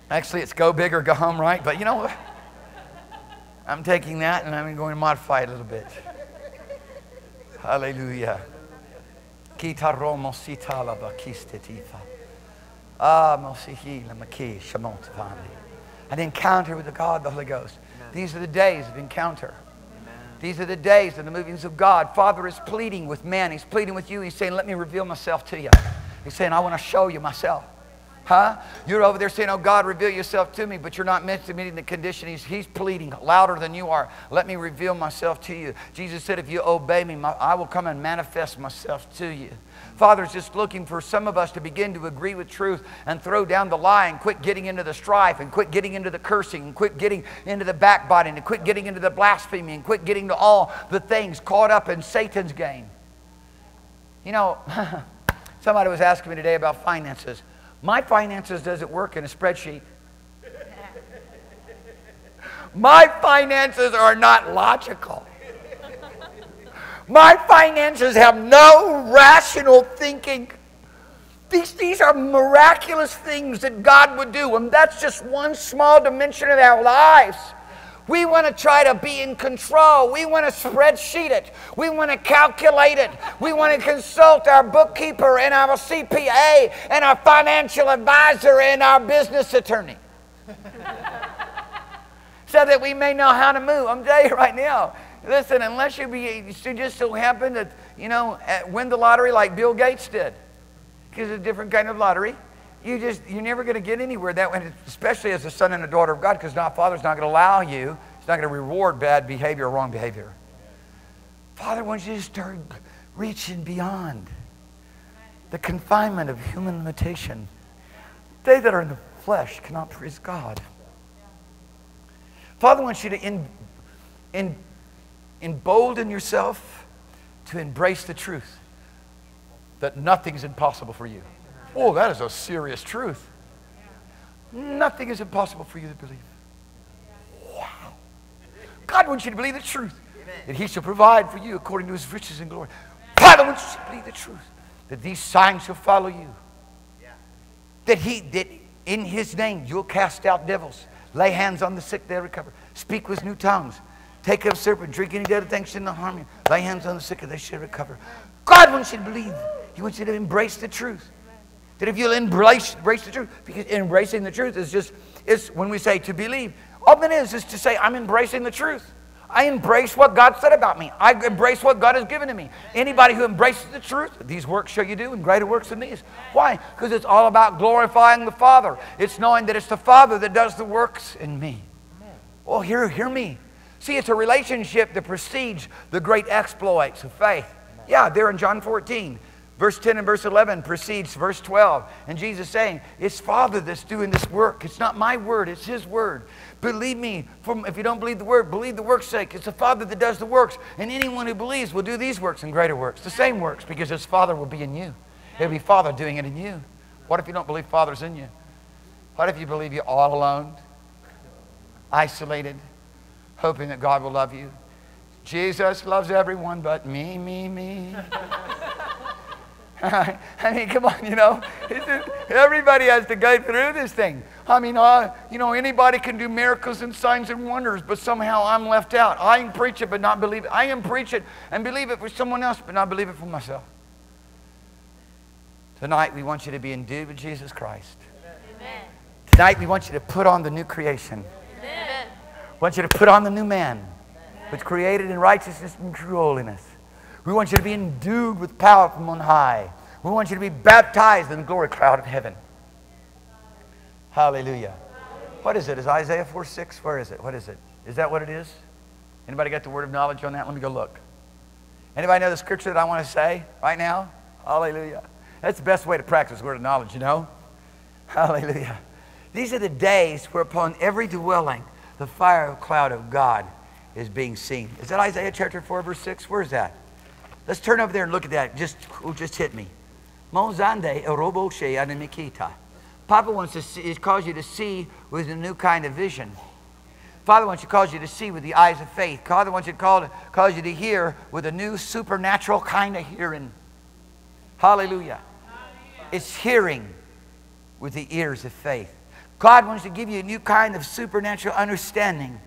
Speaker 1: Actually, it's go big or go home, right? But you know what? I'm taking that and I'm going to modify it a little bit. Hallelujah. Kita romo sita la bakistetifa. Ah, mosihi la maki shamontavani. An encounter with the God, the Holy Ghost. These are the days of encounter. These are the days of the movings of God. Father is pleading with man. He's pleading with you. He's saying, Let me reveal myself to you. He's saying, I want to show you myself. Huh? You're over there saying, Oh, God, reveal yourself to me, but you're not meeting the condition. He's, he's pleading louder than you are. Let me reveal myself to you. Jesus said, If you obey me, my, I will come and manifest myself to you. Father's just looking for some of us to begin to agree with truth and throw down the lie and quit getting into the strife and quit getting into the cursing and quit getting into the backbiting and quit getting into the blasphemy and quit getting to all the things caught up in Satan's game. You know, [laughs] somebody was asking me today about finances. My finances doesn't work in a spreadsheet. [laughs] My finances are not logical. My finances have no rational thinking. These, these are miraculous things that God would do, and that's just one small dimension of our lives. We want to try to be in control. We want to spreadsheet it. We want to calculate it. We want to consult our bookkeeper and our CPA and our financial advisor and our business attorney. [laughs] so that we may know how to move. I'm telling you right now. Listen, unless you, be, you just so happen that, you know, win the lottery like Bill Gates did, because it's a different kind of lottery you just you're never going to get anywhere that way, especially as a son and a daughter of God, because not Father's not going to allow you. He's not going to reward bad behavior or wrong behavior. Father wants you to start reaching beyond the confinement of human limitation. They that are in the flesh cannot praise God. Father wants you to in, in, embolden yourself to embrace the truth that nothing's impossible for you. Oh, that is a serious truth. Nothing is impossible for you to believe. Wow. God wants you to believe the truth. That He shall provide for you according to His riches and glory. Father wants you to believe the truth. That these signs shall follow you. That He, that in His name you'll cast out devils. Lay hands on the sick, they'll recover. Speak with new tongues. Take up serpent, drink any deadly thing shall not harm you. Lay hands on the sick, and they shall recover. God wants you to believe. He wants you to embrace the truth. That if you'll embrace, embrace the truth, because embracing the truth is just, it's when we say to believe, all it is is to say, I'm embracing the truth. I embrace what God said about me. I embrace what God has given to me. Anybody who embraces the truth, these works shall you do, and greater works than these. Why? Because it's all about glorifying the Father. It's knowing that it's the Father that does the works in me. Well, hear, hear me. See, it's a relationship that precedes the great exploits of faith. Yeah, there in John 14. Verse 10 and verse 11 precedes verse 12. And Jesus saying, It's Father that's doing this work. It's not my word, it's His word. Believe me, from, if you don't believe the word, believe the work's sake. It's the Father that does the works. And anyone who believes will do these works and greater works, the same works, because His Father will be in you. It'll be Father doing it in you. What if you don't believe Father's in you? What if you believe you're all alone, isolated, hoping that God will love you? Jesus loves everyone but me, me, me. [laughs] [laughs] I mean, come on, you know, everybody has to go through this thing. I mean, uh, you know, anybody can do miracles and signs and wonders, but somehow I'm left out. I can preach it, but not believe it. I can preach it and believe it for someone else, but not believe it for myself. Tonight, we want you to be endued with Jesus Christ. Amen. Tonight, we want you to put on the new creation. Amen. We want you to put on the new man, which created in righteousness and true holiness. We want you to be endued with power from on high. We want you to be baptized in the glory cloud of heaven. Hallelujah. What is it? Is Isaiah 4 6? Where is it? What is it? Is that what it is? Anybody got the word of knowledge on that? Let me go look. Anybody know the scripture that I want to say right now? Hallelujah. That's the best way to practice word of knowledge, you know? Hallelujah. These are the days where upon every dwelling the fire cloud of God is being seen. Is that Isaiah chapter 4, verse 6? Where is that? Let's turn over there and look at that. Just, just hit me. Mozande eroboshe animikita. Papa wants to see, cause you to see with a new kind of vision. Father wants to cause you to see with the eyes of faith. Father wants to call, cause you to hear with a new supernatural kind of hearing. Hallelujah. It's hearing with the ears of faith. God wants to give you a new kind of supernatural understanding.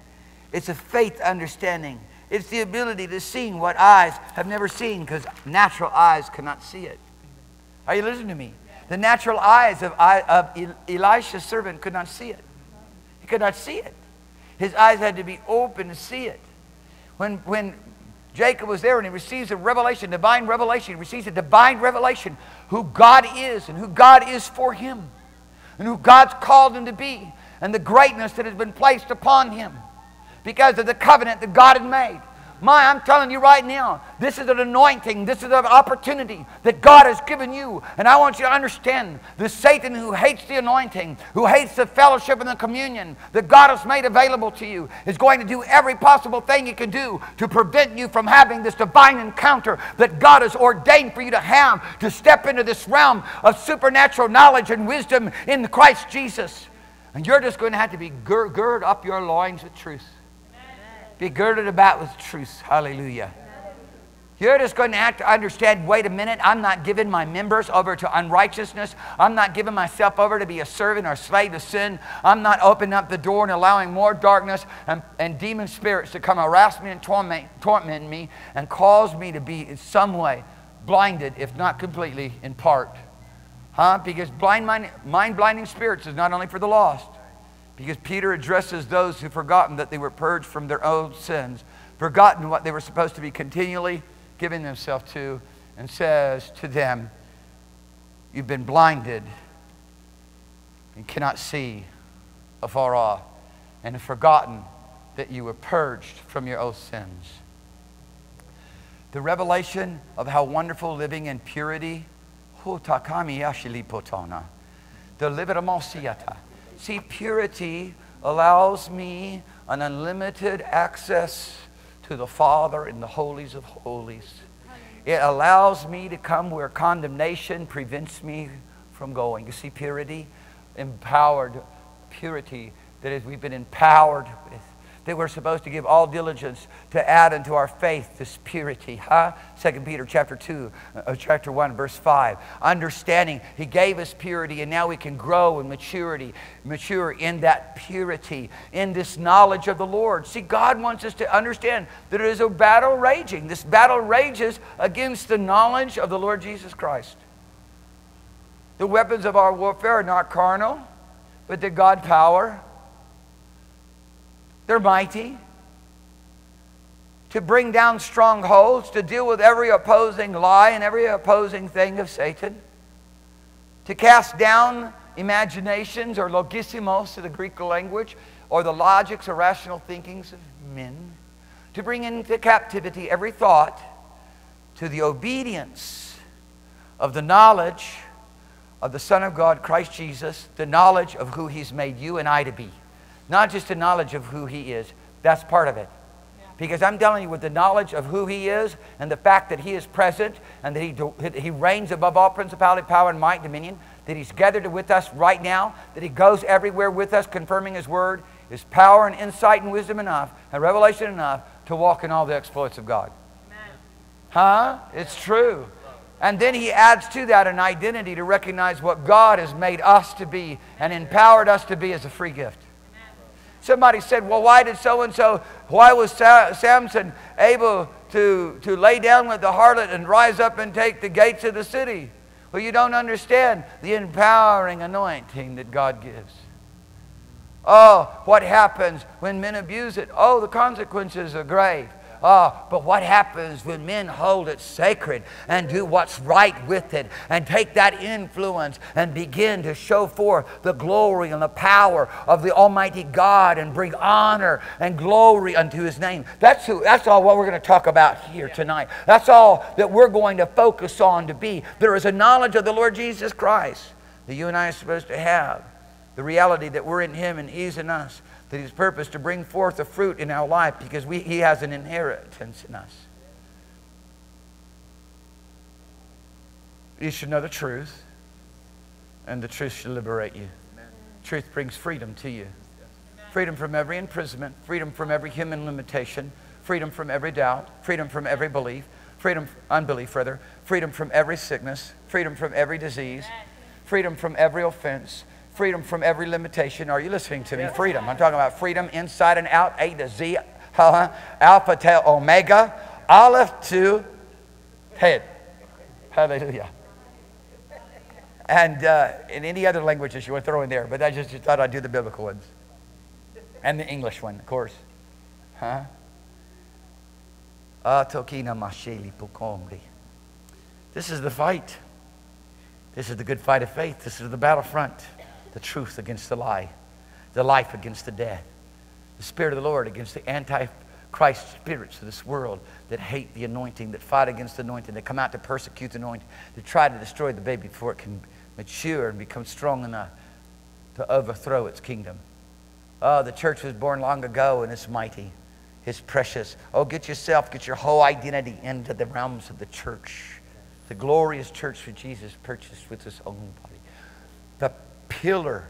Speaker 1: It's a faith understanding. It's the ability to see what eyes have never seen because natural eyes cannot see it. Are you listening to me? The natural eyes of, of Elisha's servant could not see it. He could not see it. His eyes had to be open to see it. When, when Jacob was there and he receives a revelation, divine revelation, he receives a divine revelation who God is and who God is for him and who God's called him to be and the greatness that has been placed upon him because of the covenant that God had made. My, I'm telling you right now, this is an anointing. This is an opportunity that God has given you. And I want you to understand the Satan who hates the anointing, who hates the fellowship and the communion that God has made available to you, is going to do every possible thing he can do to prevent you from having this divine encounter that God has ordained for you to have to step into this realm of supernatural knowledge and wisdom in Christ Jesus. And you're just going to have to be gird, gird up your loins with truth. Be girded about with truth. Hallelujah. You're just going to have to understand wait a minute, I'm not giving my members over to unrighteousness. I'm not giving myself over to be a servant or slave to sin. I'm not opening up the door and allowing more darkness and, and demon spirits to come harass me and torment, torment me and cause me to be in some way blinded, if not completely, in part. Huh? Because blind mind, mind blinding spirits is not only for the lost, because Peter addresses those who've forgotten that they were purged from their old sins, forgotten what they were supposed to be continually giving themselves to, and says to them, You've been blinded and cannot see afar off, and have forgotten that you were purged from your old sins. The revelation of how wonderful living in purity, the See, purity allows me an unlimited access to the Father in the holies of holies. It allows me to come where condemnation prevents me from going. You see, purity, empowered purity, that is, we've been empowered with that we're supposed to give all diligence to add unto our faith this purity. Huh? 2 Peter chapter 2, uh, chapter 1, verse 5. Understanding he gave us purity, and now we can grow in maturity, mature in that purity, in this knowledge of the Lord. See, God wants us to understand that it is a battle raging. This battle rages against the knowledge of the Lord Jesus Christ. The weapons of our warfare are not carnal, but the God power they're mighty. To bring down strongholds, to deal with every opposing lie and every opposing thing of Satan. To cast down imaginations or logismos to the Greek language, or the logics or rational thinkings of men. To bring into captivity every thought to the obedience of the knowledge of the Son of God, Christ Jesus, the knowledge of who He's made you and I to be. Not just a knowledge of who He is, that's part of it. Because I'm telling you, with the knowledge of who He is and the fact that He is present and that He, do, he reigns above all principality, power, and might, dominion, that He's gathered with us right now, that He goes everywhere with us, confirming His word, is power and insight and wisdom enough and revelation enough to walk in all the exploits of God. Amen. Huh? It's true. And then he adds to that an identity to recognize what God has made us to be and empowered us to be as a free gift. Somebody said, Well, why did so and so, why was Samson able to, to lay down with the harlot and rise up and take the gates of the city? Well, you don't understand the empowering anointing that God gives. Oh, what happens when men abuse it? Oh, the consequences are grave. Oh, but what happens when men hold it sacred and do what's right with it and take that influence and begin to show forth the glory and the power of the Almighty God and bring honor and glory unto His name? That's, who, that's all what we're going to talk about here tonight. That's all that we're going to focus on to be. There is a knowledge of the Lord Jesus Christ that you and I are supposed to have. The reality that we're in Him and He's in us that He's purposed to bring forth a fruit in our life because we, He has an inheritance in us. You should know the truth, and the truth should liberate you. Amen. Truth brings freedom to you freedom from every imprisonment, freedom from every human limitation, freedom from every doubt, freedom from every belief, freedom, unbelief rather, freedom from every sickness, freedom from every disease, freedom from every offense, freedom from every limitation. Are you listening to me? Freedom. I'm talking about freedom inside and out, A to Z, uh, Alpha to Omega, Aleph to head. Hallelujah. And uh, in any other languages you want to throw in there, but I just, just thought I'd do the biblical ones. And the English one, of course. Huh? This is the fight. This is the good fight of faith. This is the battlefront. The truth against the lie, the life against the death, the Spirit of the Lord against the antichrist spirits of this world that hate the anointing, that fight against the anointing, that come out to persecute the anointing, that try to destroy the baby before it can mature and become strong enough to overthrow its kingdom. Oh, the church was born long ago and it's mighty. It's precious. Oh, get yourself, get your whole identity into the realms of the church. The glorious church that Jesus purchased with his own body. The pillar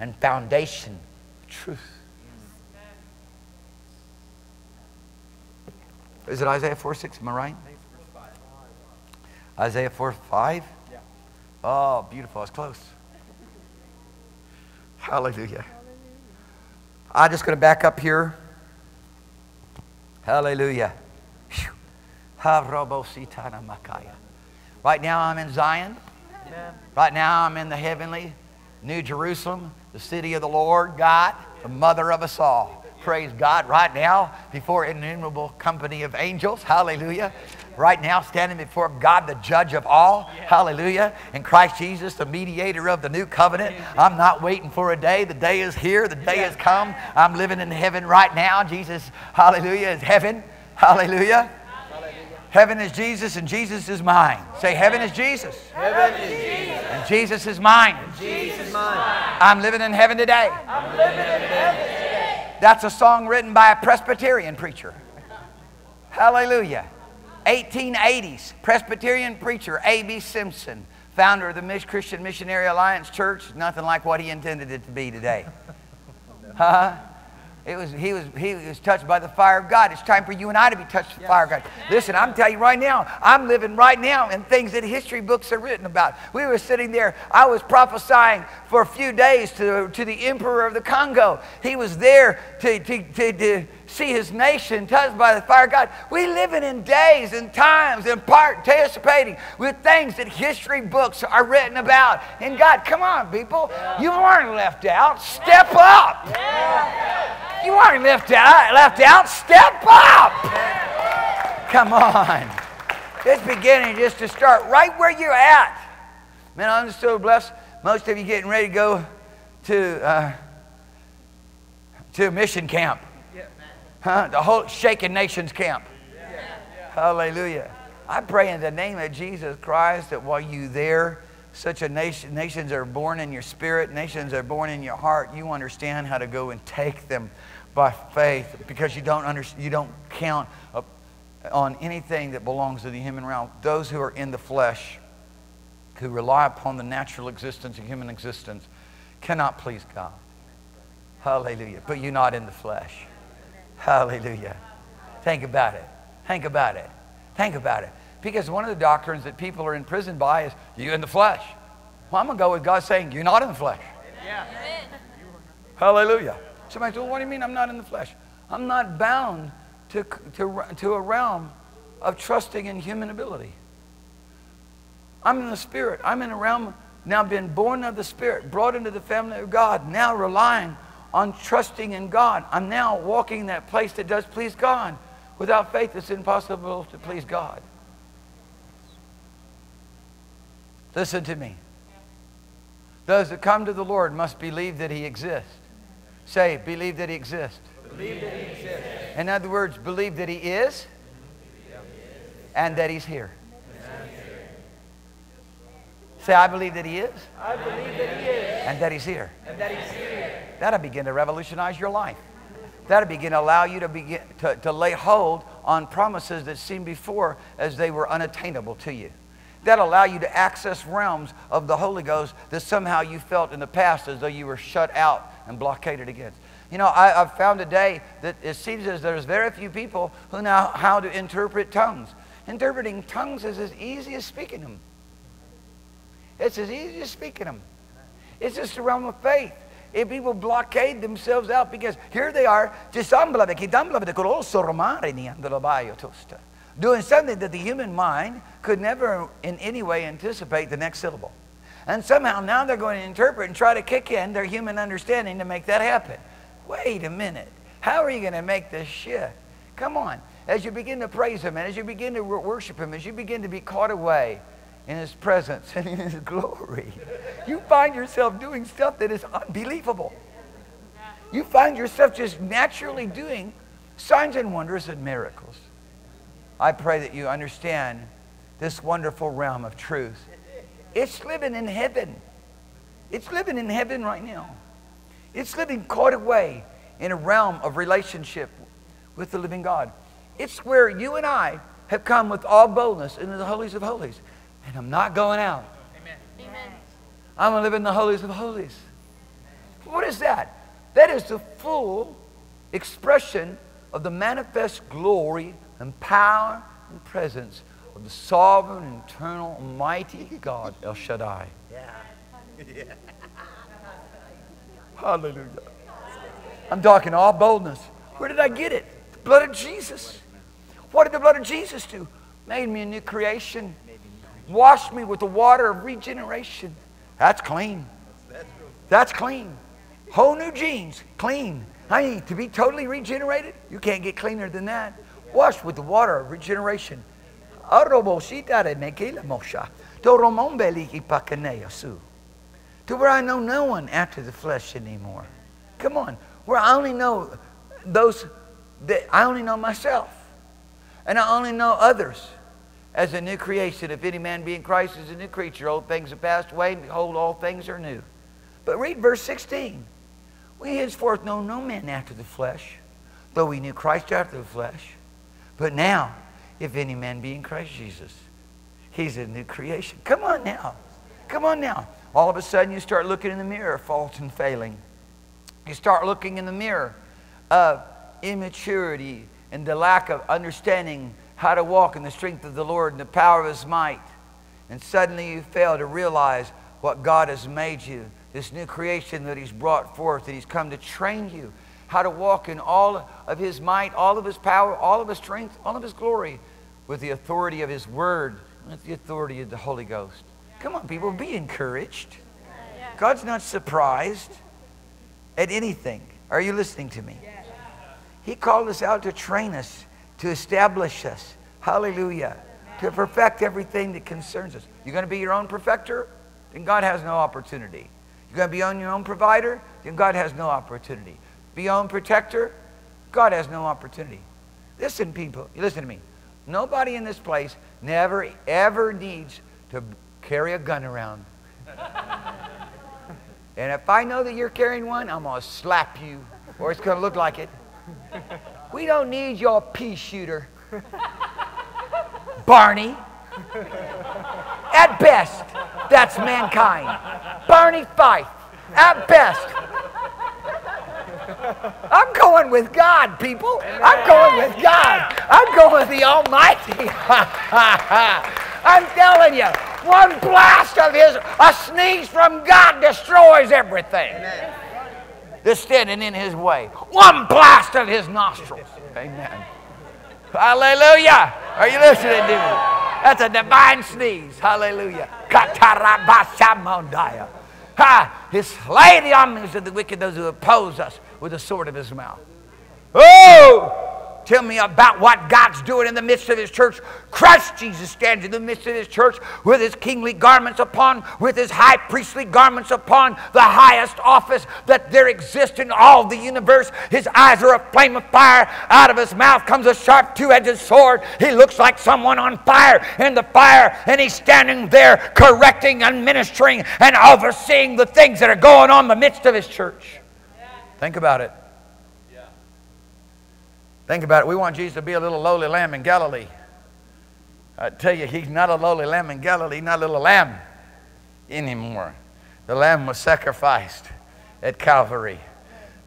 Speaker 1: and foundation of truth. Is it Isaiah 4 6? Am I right? Isaiah 4 5? Yeah. Oh, beautiful. It's close. Hallelujah. I'm just going to back up here. Hallelujah. Right now I'm in Zion. Right now I'm in the heavenly New Jerusalem, the city of the Lord God, the mother of us all. Praise God. Right now, before an innumerable company of angels. Hallelujah. Right now, standing before God, the judge of all. Hallelujah. In Christ Jesus, the mediator of the new covenant. I'm not waiting for a day. The day is here. The day has come. I'm living in heaven right now. Jesus, hallelujah, is heaven. Hallelujah. Heaven is Jesus and Jesus is mine. Say, heaven is Jesus.
Speaker 2: Heaven is Jesus.
Speaker 1: And Jesus is mine.
Speaker 2: Jesus is mine.
Speaker 1: I'm living in heaven today.
Speaker 2: I'm living in heaven today.
Speaker 1: That's a song written by a Presbyterian preacher. Hallelujah. 1880s, Presbyterian preacher A.B. Simpson, founder of the Christian Missionary Alliance Church, nothing like what he intended it to be today. Huh? It was, he, was, he was touched by the fire of God. It's time for you and I to be touched with the fire of God. Listen, I'm telling you right now, I'm living right now in things that history books are written about. We were sitting there, I was prophesying for a few days to, to the emperor of the Congo. He was there to, to, to, to see his nation touched by the fire of God. We living in days and times and participating with things that history books are written about. And God, come on, people. You weren't left out. Step up. You aren't left out. Left out. Step up. Come on. It's beginning just to start right where you're at. Man, I'm so blessed. Most of you getting ready to go to uh, to mission camp. Huh? The whole Shaken Nations camp. Hallelujah. I pray in the name of Jesus Christ that while you there, such a nation, nations are born in your spirit, nations are born in your heart. You understand how to go and take them by faith because you don't, under, you don't count on anything that belongs to the human realm. Those who are in the flesh, who rely upon the natural existence of human existence, cannot please God. Hallelujah. But you're not in the flesh. Hallelujah. Think about it. Think about it. Think about it. Because one of the doctrines that people are imprisoned by is you in the flesh. Well, I'm going to go with God saying, You're not in the flesh. Yeah. Hallelujah. Somebody says, well, What do you mean I'm not in the flesh? I'm not bound to, to, to a realm of trusting in human ability. I'm in the Spirit. I'm in a realm now being born of the Spirit, brought into the family of God, now relying on trusting in God. I'm now walking in that place that does please God. Without faith, it's impossible to please God. Listen to me. Those that come to the Lord must believe that He exists. Say, believe that He exists.
Speaker 2: Believe that He exists.
Speaker 1: In other words, believe that He is and that He's here. Say, I believe that He is.
Speaker 2: I believe that He is.
Speaker 1: And that He's here.
Speaker 2: And that He's here.
Speaker 1: That'll begin to revolutionize your life. That'll begin to allow you to begin to, to lay hold on promises that seemed before as they were unattainable to you. That'll allow you to access realms of the Holy Ghost that somehow you felt in the past as though you were shut out and blockaded against. You know, I, have found today that it seems as there's very few people who know how to interpret tongues. Interpreting tongues is as easy as speaking them. It's as easy as speaking them. It's just the realm of faith if people blockade themselves out because here they are, doing something that the human mind could never in any way anticipate the next syllable. And somehow now they're going to interpret and try to kick in their human understanding to make that happen. Wait a minute. How are you going to make this shift? Come on. As you begin to praise Him and as you begin to worship Him, as you begin to be caught away in His presence and in His glory, you find yourself doing stuff that is unbelievable. You find yourself just naturally doing signs and wonders and miracles. I pray that you understand this wonderful realm of truth. It's living in heaven. It's living in heaven right now. It's living caught away in a realm of relationship with the living God. It's where you and I have come with all boldness into the holies of holies. And I'm not going out. Amen. Amen. I'm going to live in the holies of holies. What is that? That is the full expression of the manifest glory and power and presence of the sovereign, eternal, almighty God, El Shaddai. Yeah. yeah. [laughs] Hallelujah. I'm talking all boldness. Where did I get it? The blood of Jesus. What did the blood of Jesus do? Made me a new creation. Washed me with the water of regeneration. That's clean. That's clean. Whole new jeans, clean. I mean, to be totally regenerated, you can't get cleaner than that. Washed with the water of regeneration. To where I know no one after the flesh anymore. Come on. Where I only know those that I only know myself. And I only know others as a new creation. If any man be in Christ is a new creature, old things have passed away, and behold, all things are new. But read verse 16. We henceforth know no man after the flesh, though we knew Christ after the flesh. But now, if any man be in Christ Jesus, he's a new creation. Come on now. Come on now. All of a sudden, you start looking in the mirror, fault and failing. You start looking in the mirror of immaturity and the lack of understanding how to walk in the strength of the Lord and the power of His might. And suddenly you fail to realize what God has made you this new creation that He's brought forth, that He's come to train you how to walk in all of His might, all of His power, all of His strength, all of His glory with the authority of His Word, with the authority of the Holy Ghost. Come on, people, be encouraged. God's not surprised at anything. Are you listening to me? He called us out to train us, to establish us. Hallelujah. To perfect everything that concerns us. You're going to be your own perfecter? Then God has no opportunity. You're going to be on your own provider? Then God has no opportunity. Be your own protector? God has no opportunity. Listen, people, listen to me. Nobody in this place never, ever needs to carry a gun around. [laughs] and if I know that you're carrying one, I'm going to slap you, or it's going to look like it. We don't need your pea shooter. Barney. At best, that's mankind. Barney Fife. At best. I'm going with God, people. I'm going with God. I'm going with the Almighty. [laughs] I'm telling you, one blast of His, a sneeze from God destroys everything that's standing in His way. One blast of His nostrils. Amen. Hallelujah. Are you listening to me? That's a divine sneeze. Hallelujah. Ha! He slay the armies of the wicked, those who oppose us with the sword of his mouth. Oh! Tell me about what God's doing in the midst of His church. Christ Jesus stands in the midst of His church with His kingly garments upon, with His high priestly garments upon, the highest office that there exists in all the universe. His eyes are a flame of fire. Out of His mouth comes a sharp two edged sword. He looks like someone on fire in the fire, and He's standing there correcting and ministering and overseeing the things that are going on in the midst of His church. Think about it. Think about it. We want Jesus to be a little lowly lamb in Galilee. I tell you, he's not a lowly lamb in Galilee, not a little lamb anymore. The lamb was sacrificed at Calvary.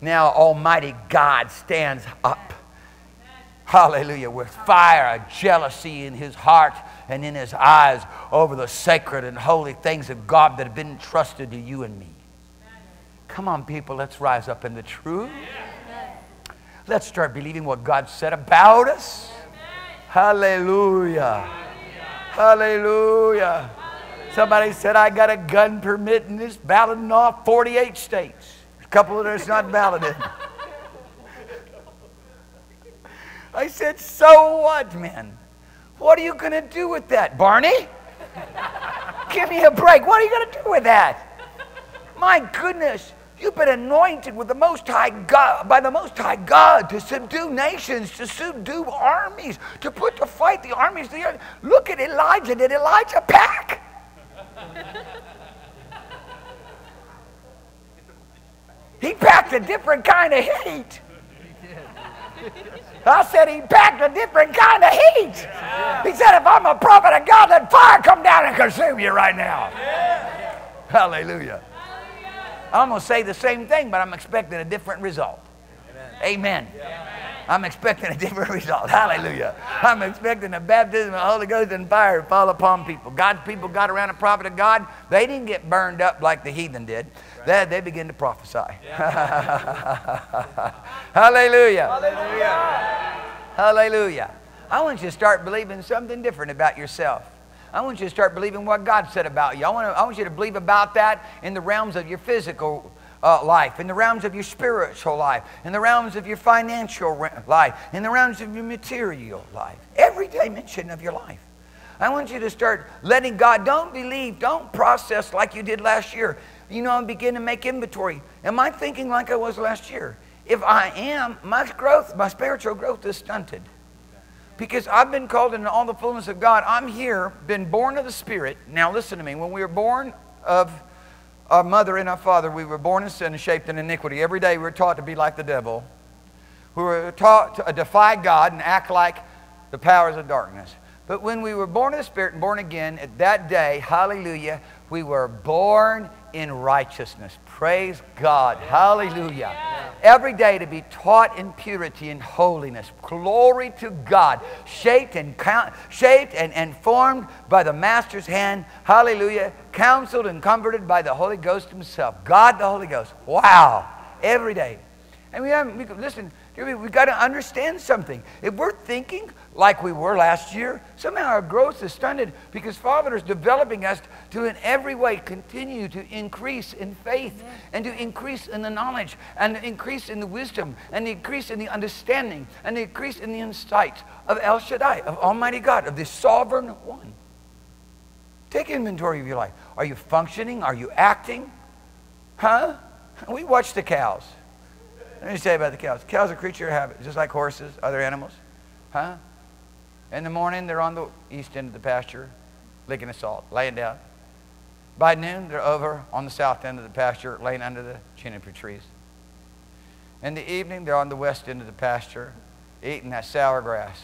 Speaker 1: Now Almighty God stands up. Hallelujah. With fire, a jealousy in his heart and in his eyes over the sacred and holy things of God that have been entrusted to you and me. Come on, people, let's rise up in the truth. Let's start believing what God said about us. Hallelujah. Hallelujah. Somebody said, I got a gun permit and it's balloting off 48 states. A couple of it's not balloted. I said, so what, man? What are you going to do with that, Barney? Give me a break. What are you going to do with that? My goodness, you've been anointed with the Most High God, by the Most High God to subdue nations, to subdue armies, to put to fight the armies of the earth. Look at Elijah. Did Elijah pack? he packed a different kind of heat. I said he packed a different kind of heat. He said, if I'm a prophet of God, let fire come down and consume you right now. Hallelujah. I'm going to say the same thing, but I'm expecting a different result. Amen. I'm expecting a different [laughs] result. Hallelujah. I'm expecting a baptism of the Holy Ghost and fire to fall upon people. God's people got around a prophet of God. They didn't get burned up like the heathen did. They, they begin to prophesy. [laughs] Hallelujah.
Speaker 2: Hallelujah.
Speaker 1: Hallelujah. I want you to start believing something different about yourself. I want you to start believing what God said about you. I want, to, I want you to believe about that in the realms of your physical uh, life, in the realms of your spiritual life, in the realms of your financial life, in the realms of your material life, every dimension of your life. I want you to start letting God, don't believe, don't process like you did last year. You know, and begin to make inventory. Am I thinking like I was last year? If I am, my growth, my spiritual growth is stunted. Because I've been called into all the fullness of God. I'm here, been born of the Spirit. Now listen to me. When we were born of our mother and our father, we were born in sin and shaped in iniquity. Every day we were taught to be like the devil. We were taught to uh, defy God and act like the powers of darkness. But when we were born of the Spirit and born again, at that day, hallelujah, we were born in righteousness. Praise God. Hallelujah. Every day to be taught in purity and holiness. Glory to God. Shaped and count, shaped and, and formed by the Master's hand. Hallelujah. Counseled and comforted by the Holy Ghost Himself. God the Holy Ghost. Wow. Every day. And we have, we, listen, we've got to understand something. If we're thinking like we were last year, somehow our growth is stunted because Father is developing us to, in every way, continue to increase in faith and to increase in the knowledge and increase in the wisdom and increase in the understanding and increase in the insight of El Shaddai, of Almighty God, of the sovereign one. Take inventory of your life. Are you functioning? Are you acting? Huh? We watch the cows. Let me say about the cows. Cows are creature of habit, just like horses, other animals. Huh? In the morning, they're on the east end of the pasture, licking the salt, laying down. By noon, they're over on the south end of the pasture, laying under the juniper trees. In the evening, they're on the west end of the pasture, eating that sour grass.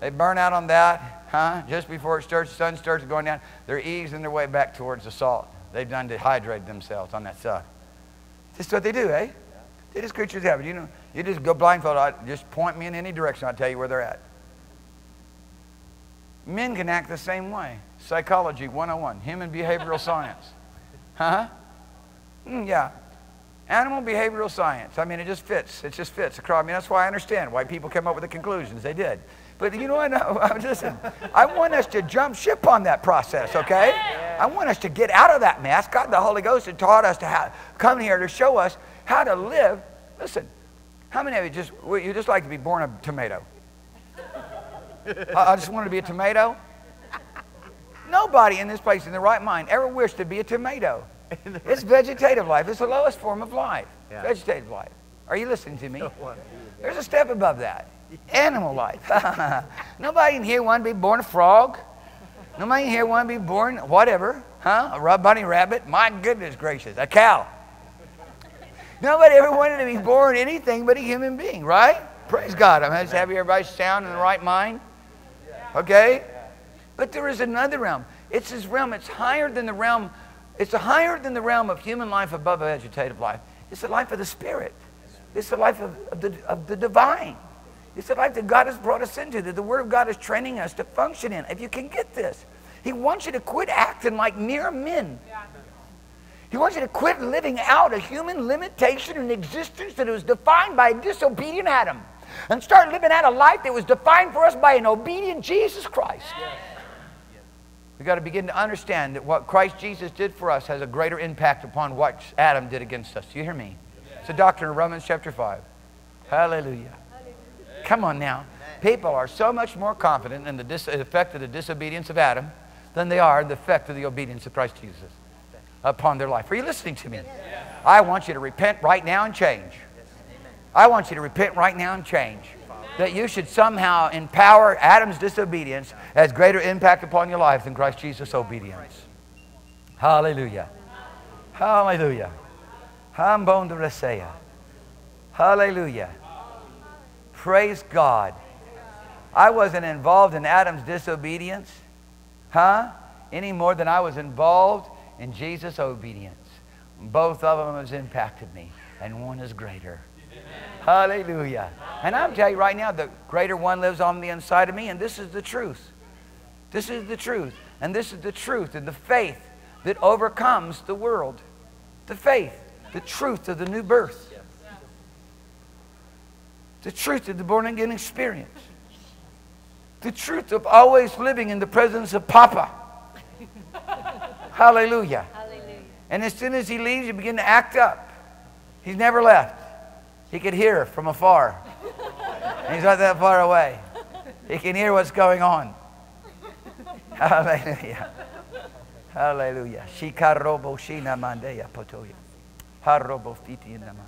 Speaker 1: they burn out on that, huh? Just before it starts, the sun starts going down, they're easing their way back towards the salt. They've done dehydrated themselves on that sun. This is what they do, eh? They just creatures have it. You know, you just go blindfolded. Just point me in any direction. I'll tell you where they're at. Men can act the same way. Psychology 101, human behavioral [laughs] science. Huh? Mm, yeah. Animal behavioral science. I mean, it just fits. It just fits across. I mean, that's why I understand why people come up with the conclusions they did. But you know what? No, [laughs] listen, I want us to jump ship on that process, okay? I want us to get out of that mess. God, the Holy Ghost, has taught us to have, come here to show us how to live. Listen, how many of you just, you just like to be born a tomato? I just want to be a tomato. Nobody in this place in the right mind ever wished to be a tomato. It's vegetative life. It's the lowest form of life. Yeah. Vegetative life. Are you listening to me? There's a step above that. Animal life. [laughs] Nobody in here want to be born a frog. Nobody in here want to be born whatever. Huh? A bunny rabbit. My goodness gracious. A cow. Nobody ever wanted to be born anything but a human being, right? Praise God. I'm just happy everybody's sound in the right mind. Okay? But there is another realm. It's this realm. It's higher than the realm. It's higher than the realm of human life above vegetative life. It's the life of the spirit. It's the life of, of, the, of the divine. It's the life that God has brought us into, that the Word of God is training us to function in. If you can get this, He wants you to quit acting like mere men. He wants you to quit living out a human limitation and existence that was defined by a disobedient Adam and start living out a life that was defined for us by an obedient Jesus Christ. We've got to begin to understand that what Christ Jesus did for us has a greater impact upon what Adam did against us. Do you hear me? It's a doctrine of Romans chapter 5. Hallelujah. Come on now. People are so much more confident in the effect of the disobedience of Adam than they are in the effect of the obedience of Christ Jesus upon their life. Are you listening to me? I want you to repent right now and change. I want you to repent right now and change. That you should somehow empower Adam's disobedience as greater impact upon your life than Christ Jesus' obedience. Hallelujah. Hallelujah. Hallelujah. Hallelujah. Praise God. I wasn't involved in Adam's disobedience, huh? Any more than I was involved in Jesus' obedience. Both of them has impacted me, and one is greater. Hallelujah. And I'm telling you right now, the greater one lives on the inside of me, and this is the truth. This is the truth. And this is the truth and the faith that overcomes the world. The faith, the truth of the new birth. The truth of the born again experience. The truth of always living in the presence of Papa. Hallelujah.
Speaker 3: Hallelujah.
Speaker 1: And as soon as he leaves, you begin to act up. He's never left. He could hear from afar. He's not that far away. He can hear what's going on. [laughs] Hallelujah. Hallelujah. Shikarobo shina mandeya potoya. Harobo fiti inama.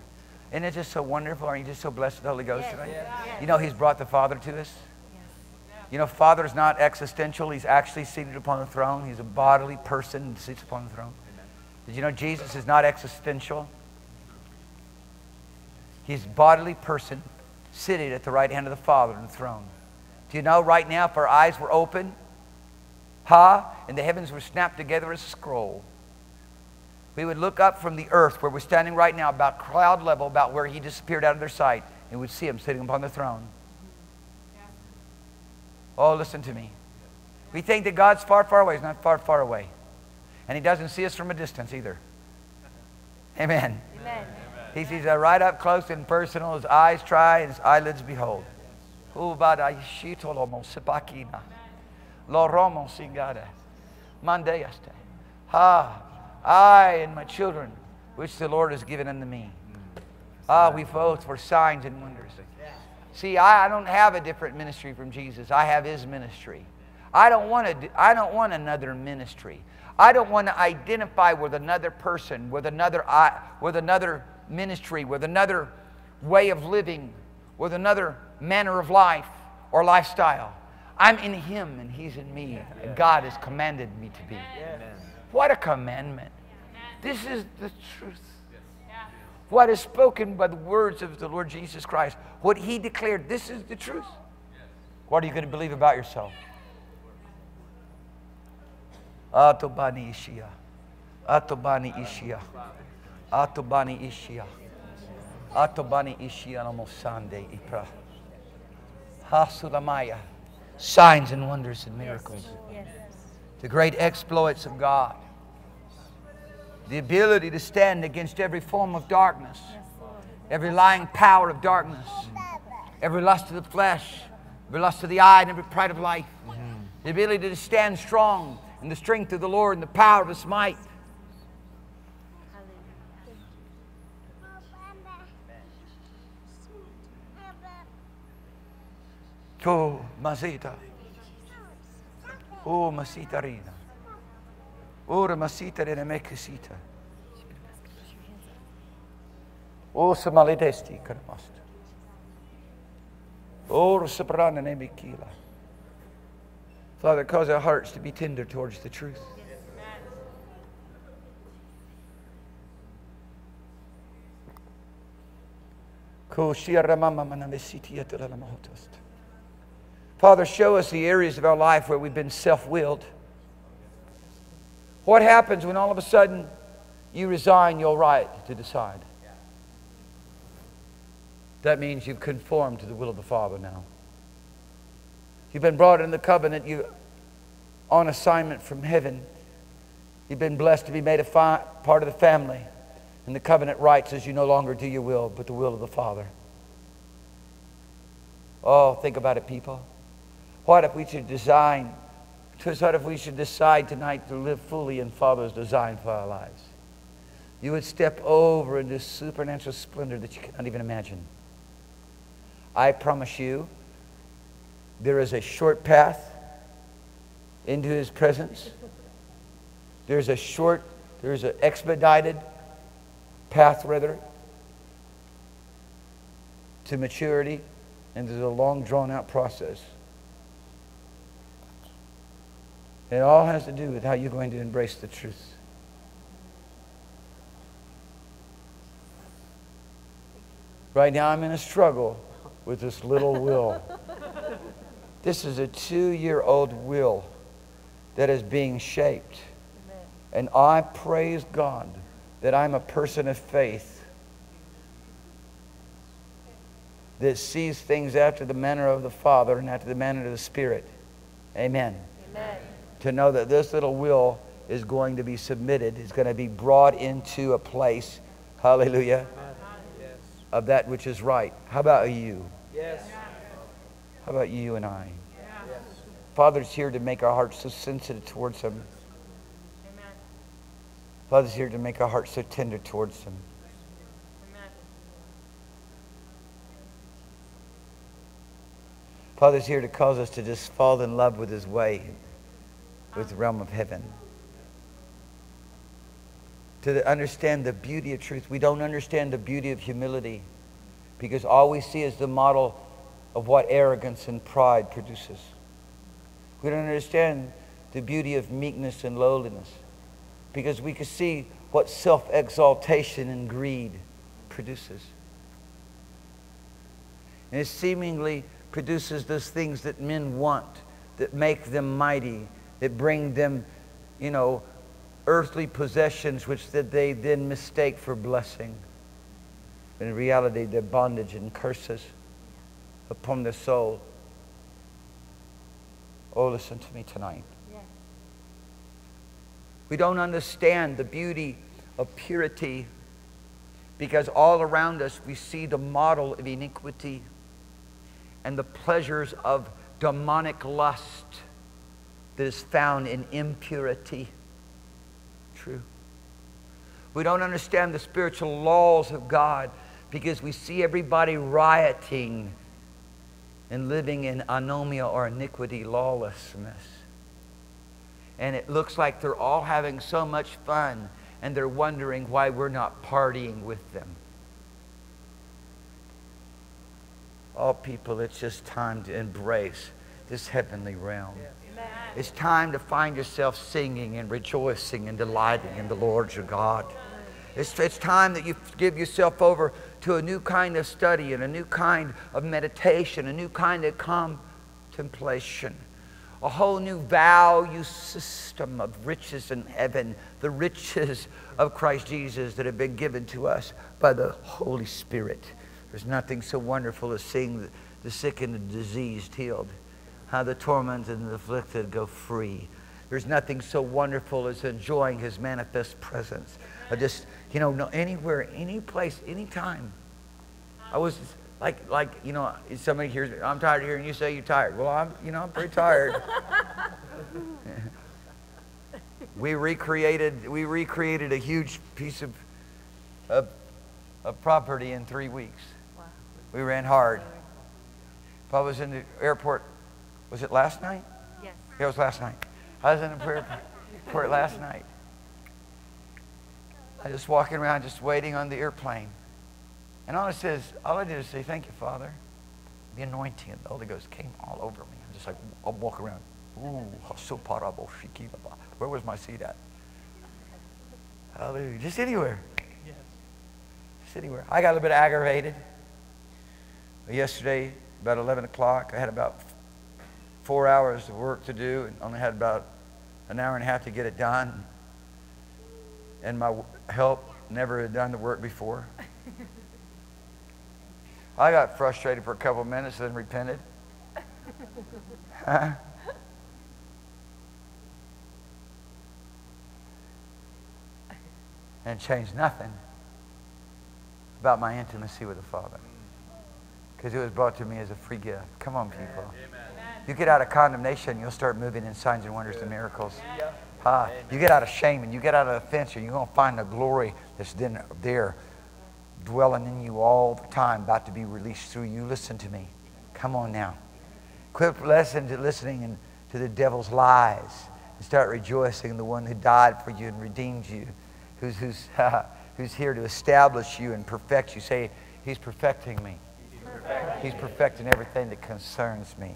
Speaker 1: Isn't it just so wonderful? Aren't you just so blessed with the Holy Ghost tonight? You know, He's brought the Father to us. You know, Father is not existential. He's actually seated upon the throne. He's a bodily person that sits upon the throne. Did you know Jesus is not existential? He's a bodily person seated at the right hand of the Father on the throne. Do you know right now if our eyes were open, ha, and the heavens were snapped together as a scroll, we would look up from the earth where we're standing right now, about cloud level, about where he disappeared out of their sight, and we'd see him sitting upon the throne. Oh, listen to me. We think that God's far, far away. He's not far, far away. And he doesn't see us from a distance either. Amen.
Speaker 3: Amen.
Speaker 1: He sees us right up close and personal. His eyes try and his eyelids behold. Loromo singada. Mandeyaste. Ha. I and my children, which the Lord has given unto me. Ah, we both for signs and wonders. See, I, I don't have a different ministry from Jesus. I have his ministry. I don't want to, I don't want another ministry. I don't want to identify with another person, with another, with another ministry, with another way of living, with another manner of life or lifestyle. I'm in him and he's in me. And God has commanded me to be. What a commandment. This is the truth. What is spoken by the words of the Lord Jesus Christ. What he declared. This is the truth. What are you going to believe about yourself? Atobani Ishia. Atobani Ishia. Atobani Ishia. Atobani Ishia Namosande Ipra. Hasulamaya. Signs and wonders and miracles.
Speaker 3: Yes.
Speaker 1: The great exploits of God. The ability to stand against every form of darkness, every lying power of darkness, every lust of the flesh, every lust of the eye, and every pride of life. Mm-hmm. The ability to stand strong in the strength of the Lord and the power of His might. To Masita. Oh, Masita Rina. Ora Masita Rina Mekasita. Oh, Samalidesti Karamast. Oh, Sabrana Nemikila. Father, cause our hearts to be tender towards the truth. Father, show us the areas of our life where we've been self willed. What happens when all of a sudden you resign your right to decide? That means you've conformed to the will of the Father now. You've been brought in the covenant. You on assignment from heaven. You've been blessed to be made a fi- part of the family. And the covenant right says you no longer do your will, but the will of the Father. Oh, think about it, people. What if we should design sort of we should decide tonight to live fully in Father's design for our lives. You would step over into supernatural splendor that you cannot even imagine. I promise you, there is a short path into his presence. There's a short, there's an expedited path, rather, to maturity, and there's a long, drawn out process. It all has to do with how you're going to embrace the truth. Right now, I'm in a struggle with this little will. [laughs] This is a two year old will that is being shaped. And I praise God that I'm a person of faith that sees things after the manner of the Father and after the manner of the Spirit. Amen. Amen. To know that this little will is going to be submitted, is going to be brought into a place, hallelujah, yes. of that which is right. How about you? Yes. How about you and I? Yes. Father's here to make our hearts so sensitive towards Him. Amen. Father's here to make our hearts so tender towards Him. Father's here to cause us to just fall in love with His way, with the realm of heaven. To understand the beauty of truth. We don't understand the beauty of humility because all we see is the model of what arrogance and pride produces. We don't understand the beauty of meekness and lowliness because we can see what self exaltation and greed produces. And it seemingly produces those things that men want, that make them mighty, that bring them, you know, earthly possessions which that they then mistake for blessing. In reality, they're bondage and curses upon their soul. Oh, listen to me tonight. We don't understand the beauty of purity because all around us we see the model of iniquity and the pleasures of demonic lust that is found in impurity. True. We don't understand the spiritual laws of God because we see everybody rioting and living in anomia or iniquity, lawlessness. And it looks like they're all having so much fun and they're wondering why we're not partying with them. All people, it's just time to embrace this heavenly realm. Yes. It's time to find yourself singing and rejoicing and delighting in the Lord your God. It's, it's time that you give yourself over to a new kind of study and a new kind of meditation, a new kind of contemplation, a whole new value system of riches in heaven, the riches of Christ Jesus that have been given to us by the Holy Spirit. There's nothing so wonderful as seeing the sick and the diseased healed, how the tormented and the afflicted go free. There's nothing so wonderful as enjoying his manifest presence. I just, you know, anywhere, any place, anytime. I was like, like, you know, somebody hears, me, I'm tired of hearing you say you're tired. Well, I'm, you know, I'm pretty tired. [laughs] we recreated, we recreated a huge piece of, of, of property in three weeks. We ran hard. If I was in the airport, was it last night?
Speaker 3: Yes.
Speaker 1: Yeah, it was last night. I was in a the airport last night. I was just walking around just waiting on the airplane. And all I says, all I did is say, thank you, Father. The anointing of the Holy Ghost came all over me. I'm just like, I'll walk around. Ooh, where was my seat at? Hallelujah. Just anywhere. Yes. Just anywhere. I got a little bit aggravated. Yesterday, about 11 o'clock, I had about four hours of work to do and only had about an hour and a half to get it done. And my help never had done the work before. I got frustrated for a couple of minutes then repented. and changed nothing about my intimacy with the Father because it was brought to me as a free gift. Come on, people. Amen. You get out of condemnation, you'll start moving in signs and wonders and miracles. Uh, you get out of shame and you get out of offense, and you're going to find the glory that's then there dwelling in you all the time, about to be released through you. Listen to me. Come on now. Quit listening to listening to the devil's lies and start rejoicing in the one who died for you and redeemed you, who's, who's, uh, [laughs] who's here to establish you and perfect you. Say, He's perfecting me. He's perfecting everything that concerns me.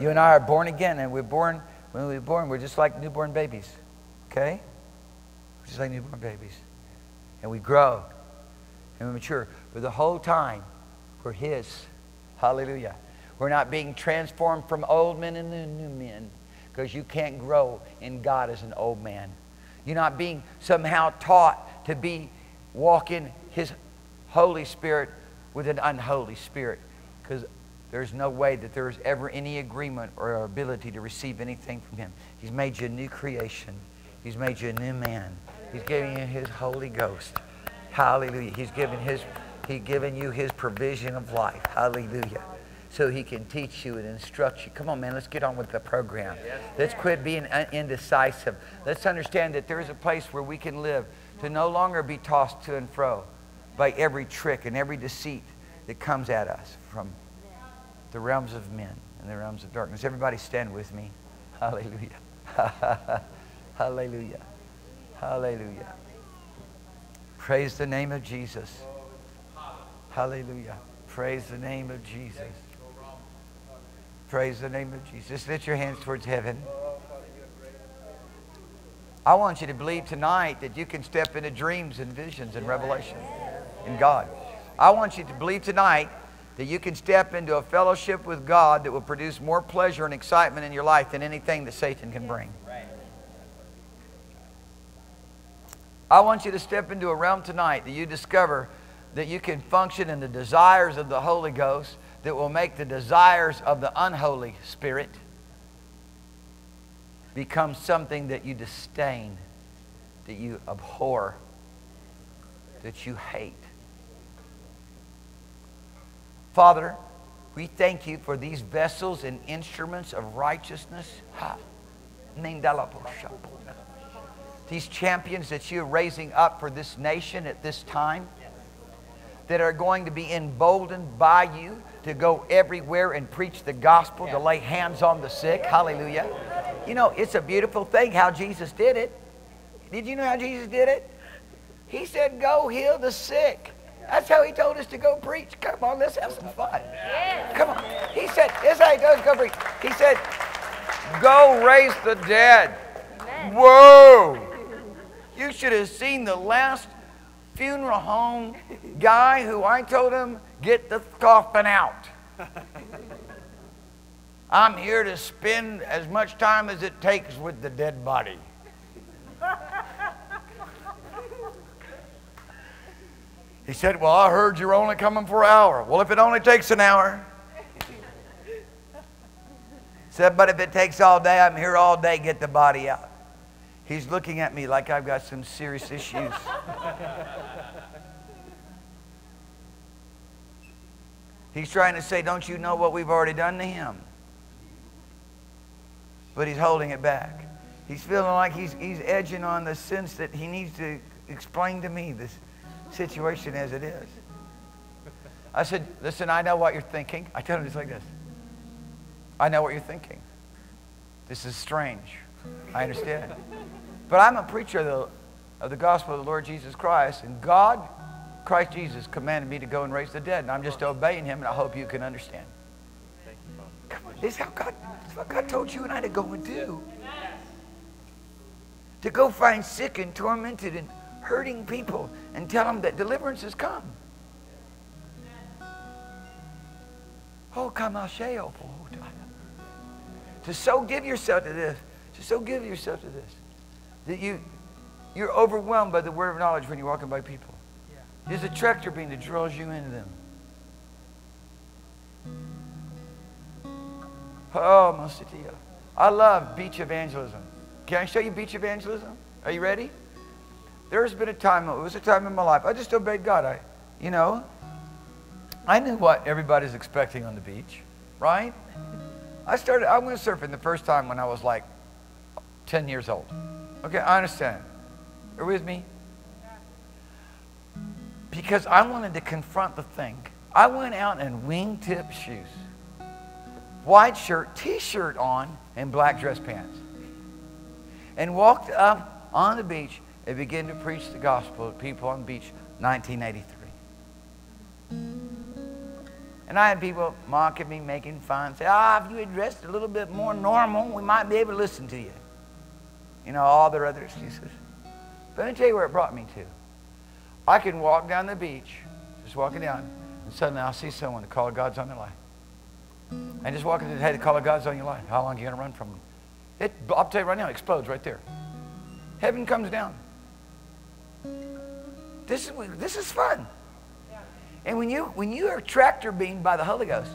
Speaker 1: You and I are born again, and we're born, when we're born, we're just like newborn babies. Okay? We're just like newborn babies. And we grow and we mature. But the whole time, we're His. Hallelujah. We're not being transformed from old men into new men because you can't grow in God as an old man. You're not being somehow taught to be walking His Holy Spirit with an unholy spirit because there's no way that there's ever any agreement or ability to receive anything from Him. He's made you a new creation. He's made you a new man. He's giving you His Holy Ghost. Hallelujah. He's given His He's given you His provision of life. Hallelujah. So He can teach you and instruct you. Come on, man. Let's get on with the program. Let's quit being indecisive. Let's understand that there is a place where we can live to no longer be tossed to and fro by every trick and every deceit that comes at us from the realms of men and the realms of darkness. Everybody stand with me. [laughs] Hallelujah. [laughs] Hallelujah. Hallelujah. Praise the name of Jesus. Hallelujah. Praise the name of Jesus. Praise the name of Jesus. Lift your hands towards heaven. I want you to believe tonight that you can step into dreams and visions and revelation in God. I want you to believe tonight that you can step into a fellowship with God that will produce more pleasure and excitement in your life than anything that Satan can bring. I want you to step into a realm tonight that you discover that you can function in the desires of the Holy Ghost that will make the desires of the unholy spirit become something that you disdain, that you abhor, that you hate. Father, we thank you for these vessels and instruments of righteousness. These champions that you're raising up for this nation at this time that are going to be emboldened by you to go everywhere and preach the gospel, to lay hands on the sick. Hallelujah. You know, it's a beautiful thing how Jesus did it. Did you know how Jesus did it? He said, Go heal the sick. That's how he told us to go preach. Come on, let's have some fun. Come on. He said, this is how he does go preach. He said, go raise the dead. Whoa. You should have seen the last funeral home guy who I told him, get the coffin out. [laughs] I'm here to spend as much time as it takes with the dead body. [laughs] He said, Well, I heard you're only coming for an hour. Well, if it only takes an hour. said, But if it takes all day, I'm here all day, get the body out. He's looking at me like I've got some serious issues. he's trying to say, Don't you know what we've already done to him? But he's holding it back. He's feeling like he's, he's edging on the sense that he needs to explain to me this situation as it is. I said, listen, I know what you're thinking. I tell him just like this. I know what you're thinking. This is strange. I understand. But I'm a preacher of the, of the gospel of the Lord Jesus Christ, and God, Christ Jesus, commanded me to go and raise the dead, and I'm just obeying him, and I hope you can understand. Come on, this is how God, this is what God told you and I to go and do. To go find sick and tormented and hurting people and tell them that deliverance has come. Oh, come oh, To so give yourself to this, to so give yourself to this, that you, you're overwhelmed by the word of knowledge when you're walking by people. There's a tractor beam that draws you into them. Oh, Mositia. I love beach evangelism. Can I show you beach evangelism? Are you ready? There's been a time, it was a time in my life, I just obeyed God. I, you know, I knew what everybody's expecting on the beach. right? I started, I went surfing the first time when I was like 10 years old. Okay, I understand. Are with me? Because I wanted to confront the thing. I went out in wingtip shoes, white shirt, t shirt on, and black dress pants. And walked up on the beach and began to preach the gospel to people on the beach 1983. And I had people mocking me, making fun, say, ah, if you had dressed a little bit more normal, we might be able to listen to you. You know, all their other excuses. But let me tell you where it brought me to. I can walk down the beach, just walking down, and suddenly I'll see someone, the call of God's on their life. And just walking through, hey, the call of God's on your life. How long are you going to run from them? It, I'll tell you right now, it explodes right there. Heaven comes down. This is, this is fun. And when you, when you are tractor beamed by the Holy Ghost,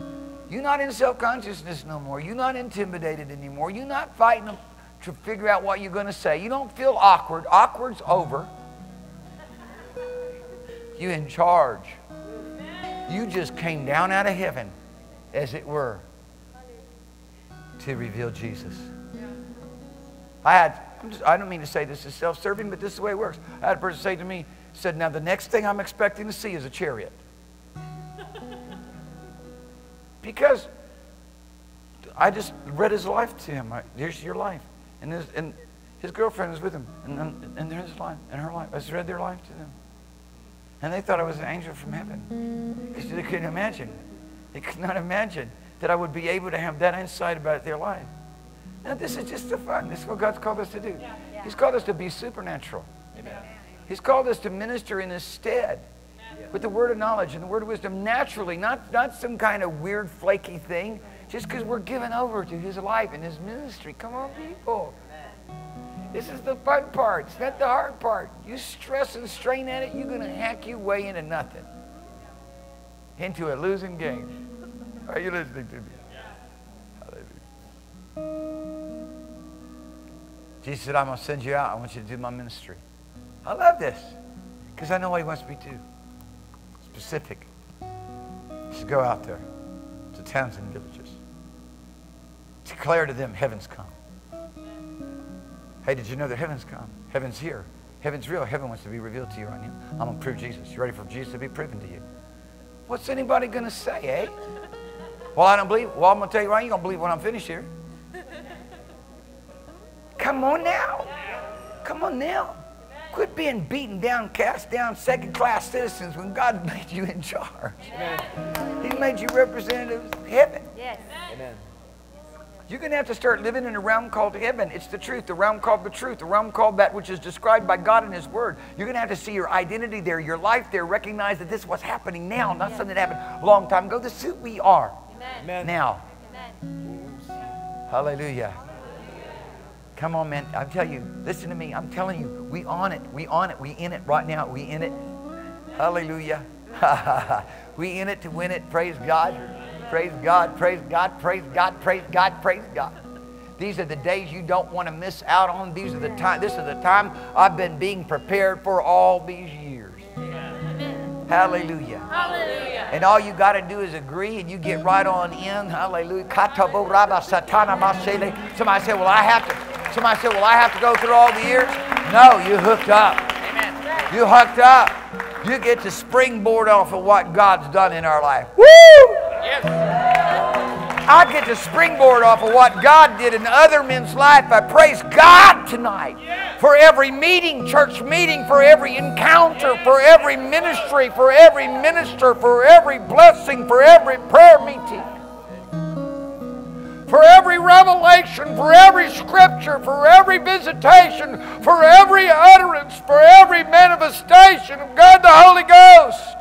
Speaker 1: you're not in self consciousness no more. You're not intimidated anymore. You're not fighting to figure out what you're going to say. You don't feel awkward. Awkward's over. You're in charge. You just came down out of heaven, as it were, to reveal Jesus. I had, I don't mean to say this is self serving, but this is the way it works. I had a person say to me, said, Now the next thing I'm expecting to see is a chariot. [laughs] because I just read his life to him. I, Here's your life. And his, and his girlfriend was with him. And, and, and there's his life and her life. I just read their life to them. And they thought I was an angel from heaven. Because they couldn't imagine. They could not imagine that I would be able to have that insight about their life. Now, this is just the fun. This is what God's called us to do. Yeah, yeah. He's called us to be supernatural. Amen. He's called us to minister in His stead with the word of knowledge and the word of wisdom naturally, not, not some kind of weird, flaky thing, just because we're given over to His life and His ministry. Come on, people. This is the fun part. It's not the hard part. You stress and strain at it, you're going to hack your way into nothing, into a losing game. Are you listening to me? Jesus said, I'm going to send you out. I want you to do my ministry. I love this because I know what he wants me to do. Specific. Just go out there to towns and villages. Declare to them, heaven's come. Hey, did you know that heaven's come? Heaven's here. Heaven's real. Heaven wants to be revealed to you right now. I'm going to prove Jesus. You ready for Jesus to be proven to you? What's anybody going to say, eh? Well, I don't believe. Well, I'm going to tell you right, you don't believe when I'm finished here. Come on now. Come on now. Quit being beaten down, cast down, second class citizens when God [laughs] made you in charge. Amen. He made you representatives of heaven. Yes. Amen. You're going to have to start living in a realm called heaven. It's the truth, the realm called the truth, the realm called that which is described by God in His Word. You're going to have to see your identity there, your life there, recognize that this is what's happening now, not something that happened a long time ago. This is who we are Amen. now. Amen. Hallelujah. Come on, man. I'm telling you, listen to me. I'm telling you, we on it. We on it. We in it right now. We in it. Hallelujah. [laughs] we in it to win it. Praise God. Praise God. Praise God. Praise God. Praise God. Praise God. These are the days you don't want to miss out on. These are the time. This is the time I've been being prepared for all these years. Hallelujah. Hallelujah. And all you got to do is agree and you get right on in. Hallelujah. Somebody said, Well, I have to. Somebody said, Well, I have to go through all the years. No, you hooked up. Amen. You hooked up. You get to springboard off of what God's done in our life. Woo! Yes. I get to springboard off of what God did in other men's life. I praise God tonight for every meeting, church meeting, for every encounter, for every ministry, for every minister, for every blessing, for every prayer meeting for every revelation, for every scripture, for every visitation, for every utterance, for every manifestation of God the Holy Ghost.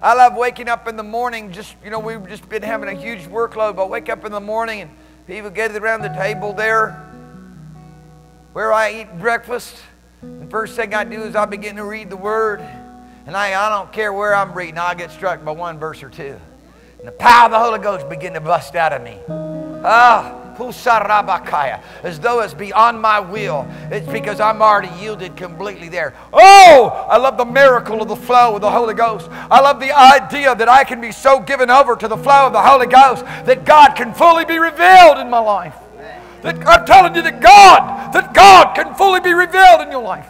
Speaker 1: I love waking up in the morning. Just, you know, we've just been having a huge workload, but I wake up in the morning and people get around the table there where I eat breakfast. The first thing I do is I begin to read the Word. And I, I don't care where I'm reading, I'll get struck by one verse or two. And the power of the Holy Ghost begin to bust out of me. Ah, Husarabakaya, as though it's beyond my will. It's because I'm already yielded completely there. Oh, I love the miracle of the flow of the Holy Ghost. I love the idea that I can be so given over to the flow of the Holy Ghost that God can fully be revealed in my life. That I'm telling you that God, that God can fully be revealed in your life.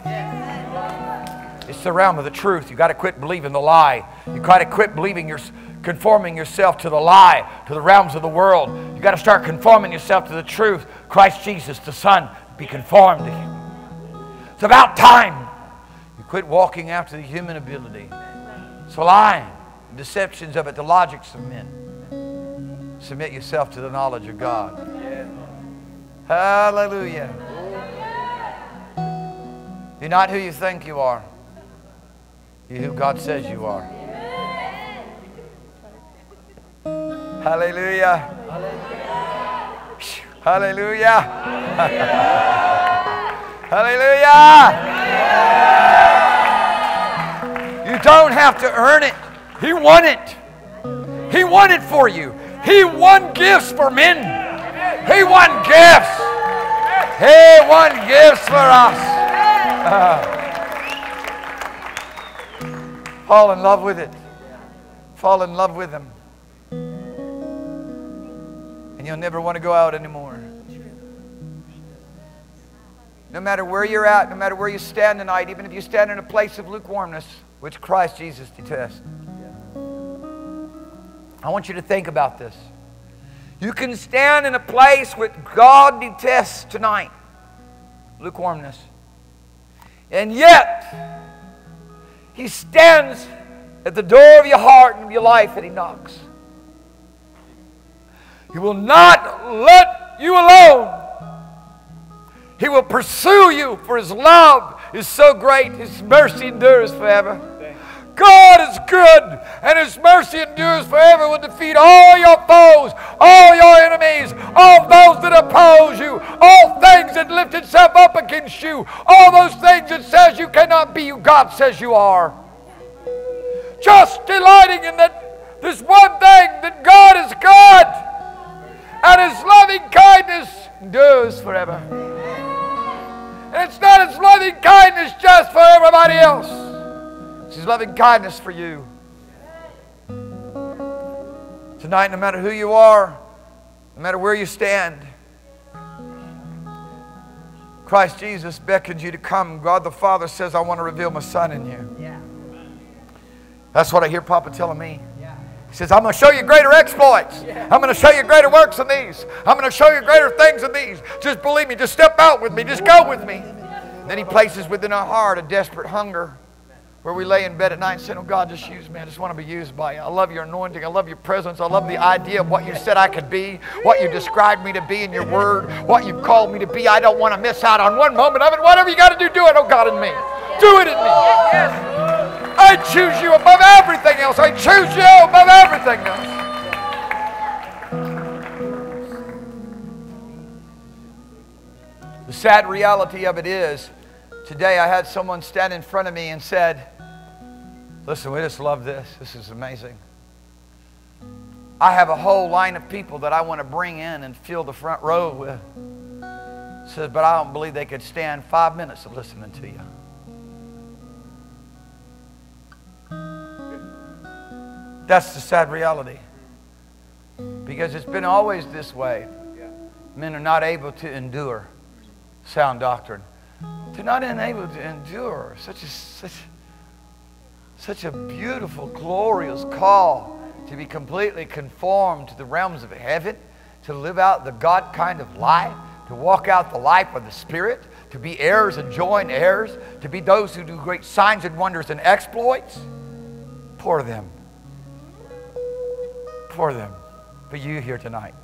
Speaker 1: It's the realm of the truth. You got to quit believing the lie. You got to quit believing you're conforming yourself to the lie, to the realms of the world. You got to start conforming yourself to the truth. Christ Jesus, the Son, be conformed to Him. It's about time you quit walking after the human ability. It's a lie, the deceptions of it, the logics of men. Submit yourself to the knowledge of God. Hallelujah. You're not who you think you are. You're who God says you are. Hallelujah. Hallelujah. Hallelujah. You don't have to earn it. He won it. He won it for you. He won gifts for men. He won gifts. He won gifts for us. [laughs] fall in love with it. Fall in love with Him. And you'll never want to go out anymore. No matter where you're at, no matter where you stand tonight, even if you stand in a place of lukewarmness, which Christ Jesus detests. I want you to think about this. You can stand in a place which God detests tonight lukewarmness. And yet, He stands at the door of your heart and of your life and He knocks. He will not let you alone. He will pursue you, for His love is so great, His mercy endures forever. God is good, and His mercy endures forever, will defeat all your foes, all your enemies, all those that oppose you, all things that lift itself up against you, all those things that says you cannot be who God says you are. Just delighting in that this one thing that God is good and His loving kindness endures forever. And it's not His loving kindness just for everybody else. It's His loving kindness for you. Tonight, no matter who you are, no matter where you stand, Christ Jesus beckons you to come. God the Father says, I want to reveal my Son in you.
Speaker 2: Yeah.
Speaker 1: That's what I hear Papa telling me. He says, I'm going to show you greater exploits. I'm going to show you greater works than these. I'm going to show you greater things than these. Just believe me. Just step out with me. Just go with me. then He places within our heart a desperate hunger where we lay in bed at night and say, Oh God, just use me. I just want to be used by you. I love your anointing. I love your presence. I love the idea of what you said I could be, what you described me to be in your word, what you called me to be. I don't want to miss out on one moment of it. Whatever you got to do, do it, oh God, in me. Do it in me. I choose you above everything else. I choose you above everything else. The sad reality of it is, today I had someone stand in front of me and said, Listen, we just love this. This is amazing. I have a whole line of people that I want to bring in and fill the front row with. Says, but I don't believe they could stand five minutes of listening to you. That's the sad reality. Because it's been always this way. Men are not able to endure sound doctrine. They're not able to endure such a, such, such a beautiful, glorious call to be completely conformed to the realms of heaven, to live out the God kind of life, to walk out the life of the Spirit, to be heirs and joint heirs, to be those who do great signs and wonders and exploits. Poor them for them, but you here tonight.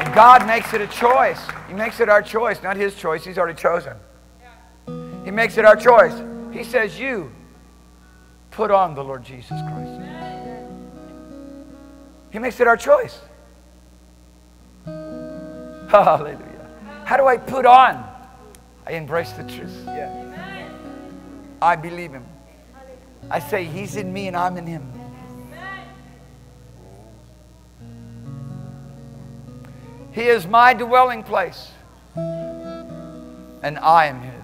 Speaker 1: And God makes it a choice. He makes it our choice, not His choice. He's already chosen. He makes it our choice. He says, You put on the Lord Jesus Christ. He makes it our choice. [laughs] Hallelujah. How do I put on? I embrace the truth.
Speaker 2: Yeah.
Speaker 1: I believe him. I say, He's in me and I'm in Him. He is my dwelling place, and I am His.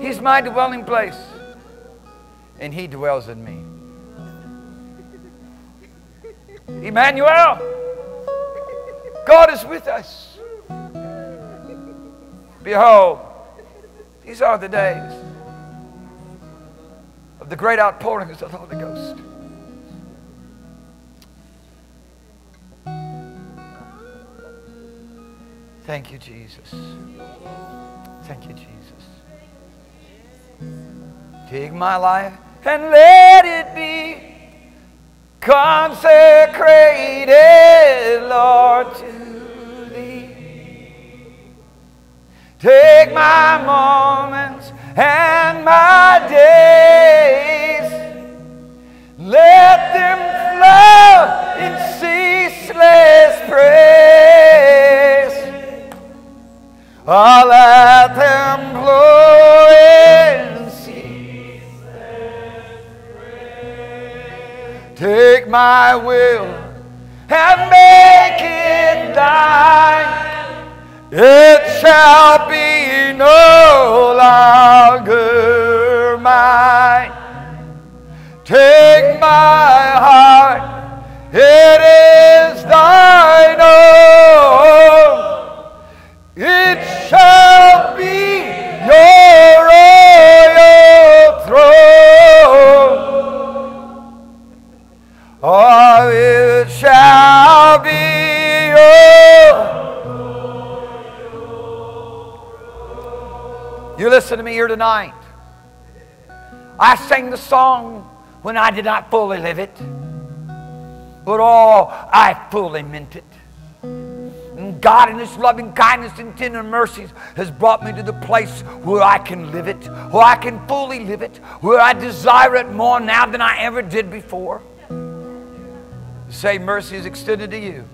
Speaker 1: He's my dwelling place, and He dwells in me. Emmanuel, God is with us. Behold, these are the days of the great outpourings of the Holy Ghost. Thank you, Jesus. Thank you, Jesus. Take my life and let it be consecrated, Lord, to Take my moments and my days, let them flow in ceaseless praise. Oh, let them flow in ceaseless praise. Take my will listen to me here tonight. I sang the song when I did not fully live it, but oh, I fully meant it. And God, in His loving kindness and tender mercies, has brought me to the place where I can live it, where I can fully live it, where I desire it more now than I ever did before. Say, mercy is extended to you.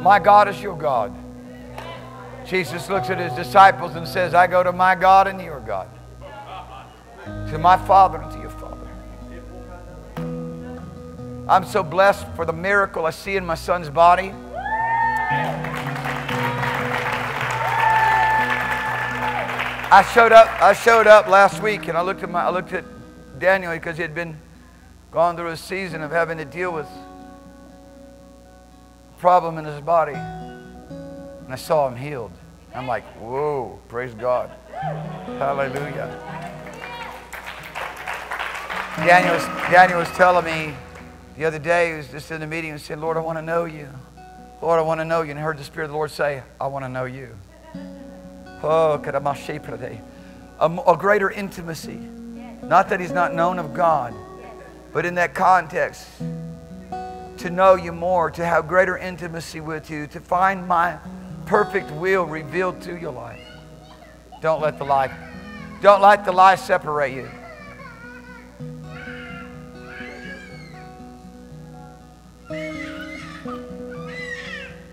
Speaker 1: My God is your God. Jesus looks at his disciples and says, I go to my God and your God, to my Father and to your Father. I'm so blessed for the miracle I see in my son's body. I showed up. I showed up last week, and I looked at my. I looked at Daniel because he had been gone through a season of having to deal with a problem in his body, and I saw him healed. I'm like, whoa! Praise God, Hallelujah. Daniel was, Daniel was telling me the other day, he was just in the meeting and said, Lord, I want to know you. Lord, I want to know you. And I heard the Spirit of the Lord say, I want to know you. Oh, a, a greater intimacy. Not that he's not known of God, but in that context, to know you more, to have greater intimacy with you, to find my perfect will revealed to your life. Don't let the lie, don't let the lie separate you.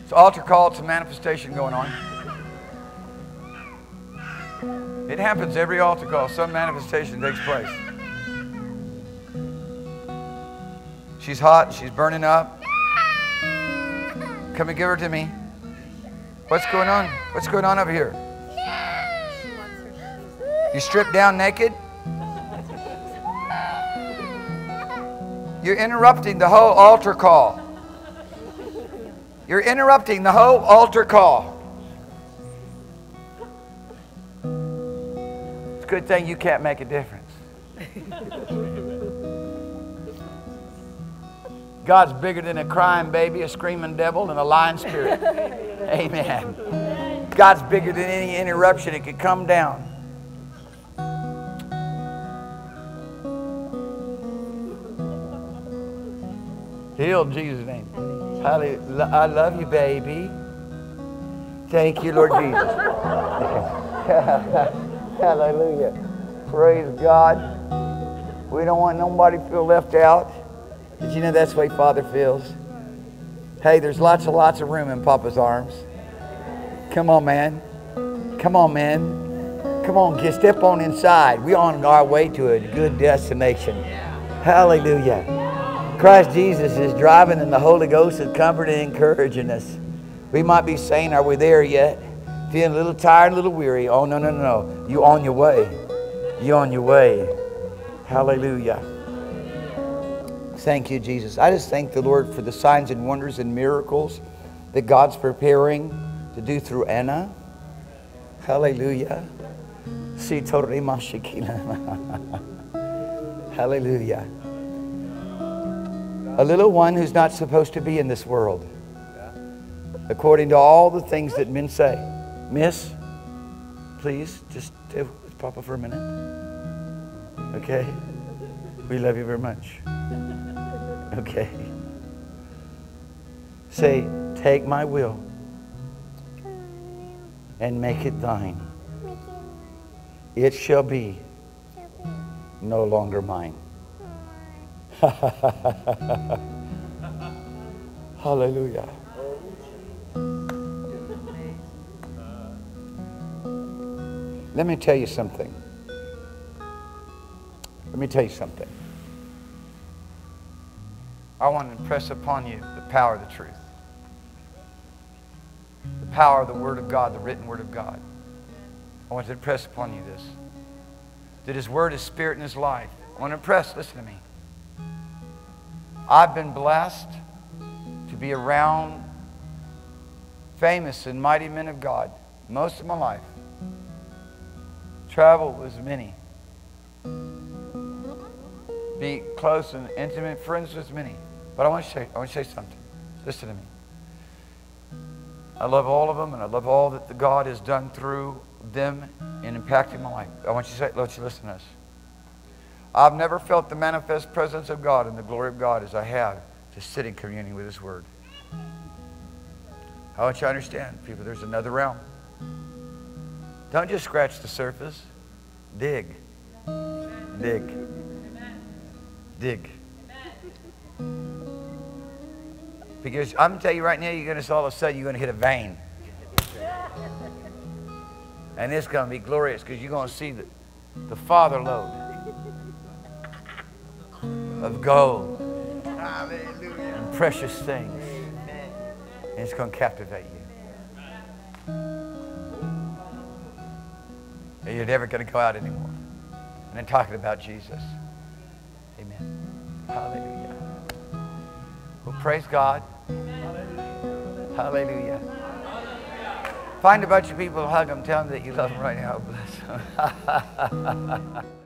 Speaker 1: It's altar call, it's a manifestation going on. It happens every altar call. Some manifestation takes place. She's hot. She's burning up. Come and give her to me. What's going on? What's going on over here? You stripped down naked? You're interrupting the whole altar call. You're interrupting the whole altar call. It's a good thing you can't make a difference. [laughs] God's bigger than a crying baby, a screaming devil, and a lying spirit. [laughs] Amen. God's bigger than any interruption. It could come down. Healed in Jesus' name. Hallelujah. I love you, baby. Thank you, Lord Jesus. [laughs] Hallelujah. Praise God. We don't want nobody to feel left out. Did you know that's the way Father feels? Hey, there's lots and lots of room in Papa's arms. Come on, man. Come on, man. Come on, get step on inside. We're on our way to a good destination. Hallelujah. Christ Jesus is driving and the Holy Ghost is comforting and encouraging us. We might be saying, Are we there yet? Feeling a little tired, a little weary. Oh, no, no, no, no. You on your way. You on your way. Hallelujah. Thank you, Jesus. I just thank the Lord for the signs and wonders and miracles that God's preparing to do through Anna. Hallelujah. [laughs] Hallelujah. A little one who's not supposed to be in this world. According to all the things that men say. Miss, please just Papa for a minute. Okay? We love you very much. [laughs] Okay. Say, take my will and make it thine. It shall be no longer mine. [laughs] Hallelujah. Let me tell you something. Let me tell you something. I want to impress upon you the power of the truth. The power of the Word of God, the written Word of God. I want to impress upon you this. That His Word is spirit and His life. I want to impress, listen to me. I've been blessed to be around famous and mighty men of God most of my life. Travel with many. Be close and intimate friends with many. But I want to say, I want to say something. Listen to me. I love all of them, and I love all that the God has done through them in impacting my life. I want you to say, let you listen to this. I've never felt the manifest presence of God and the glory of God as I have to sit in communion with His Word. I want you to understand, people, there's another realm. Don't just scratch the surface. Dig. Dig. Dig. Because I'm going to tell you right now, you're going to all of a sudden, you're going to hit a vein. And it's going to be glorious because you're going to see the, the father load of gold and precious things. And it's going to captivate you. And you're never going to go out anymore. And then talking about Jesus. Amen. Hallelujah. Well, praise God. Hallelujah. Find a bunch of people, hug them, tell them that you love them right now. Bless them. [laughs]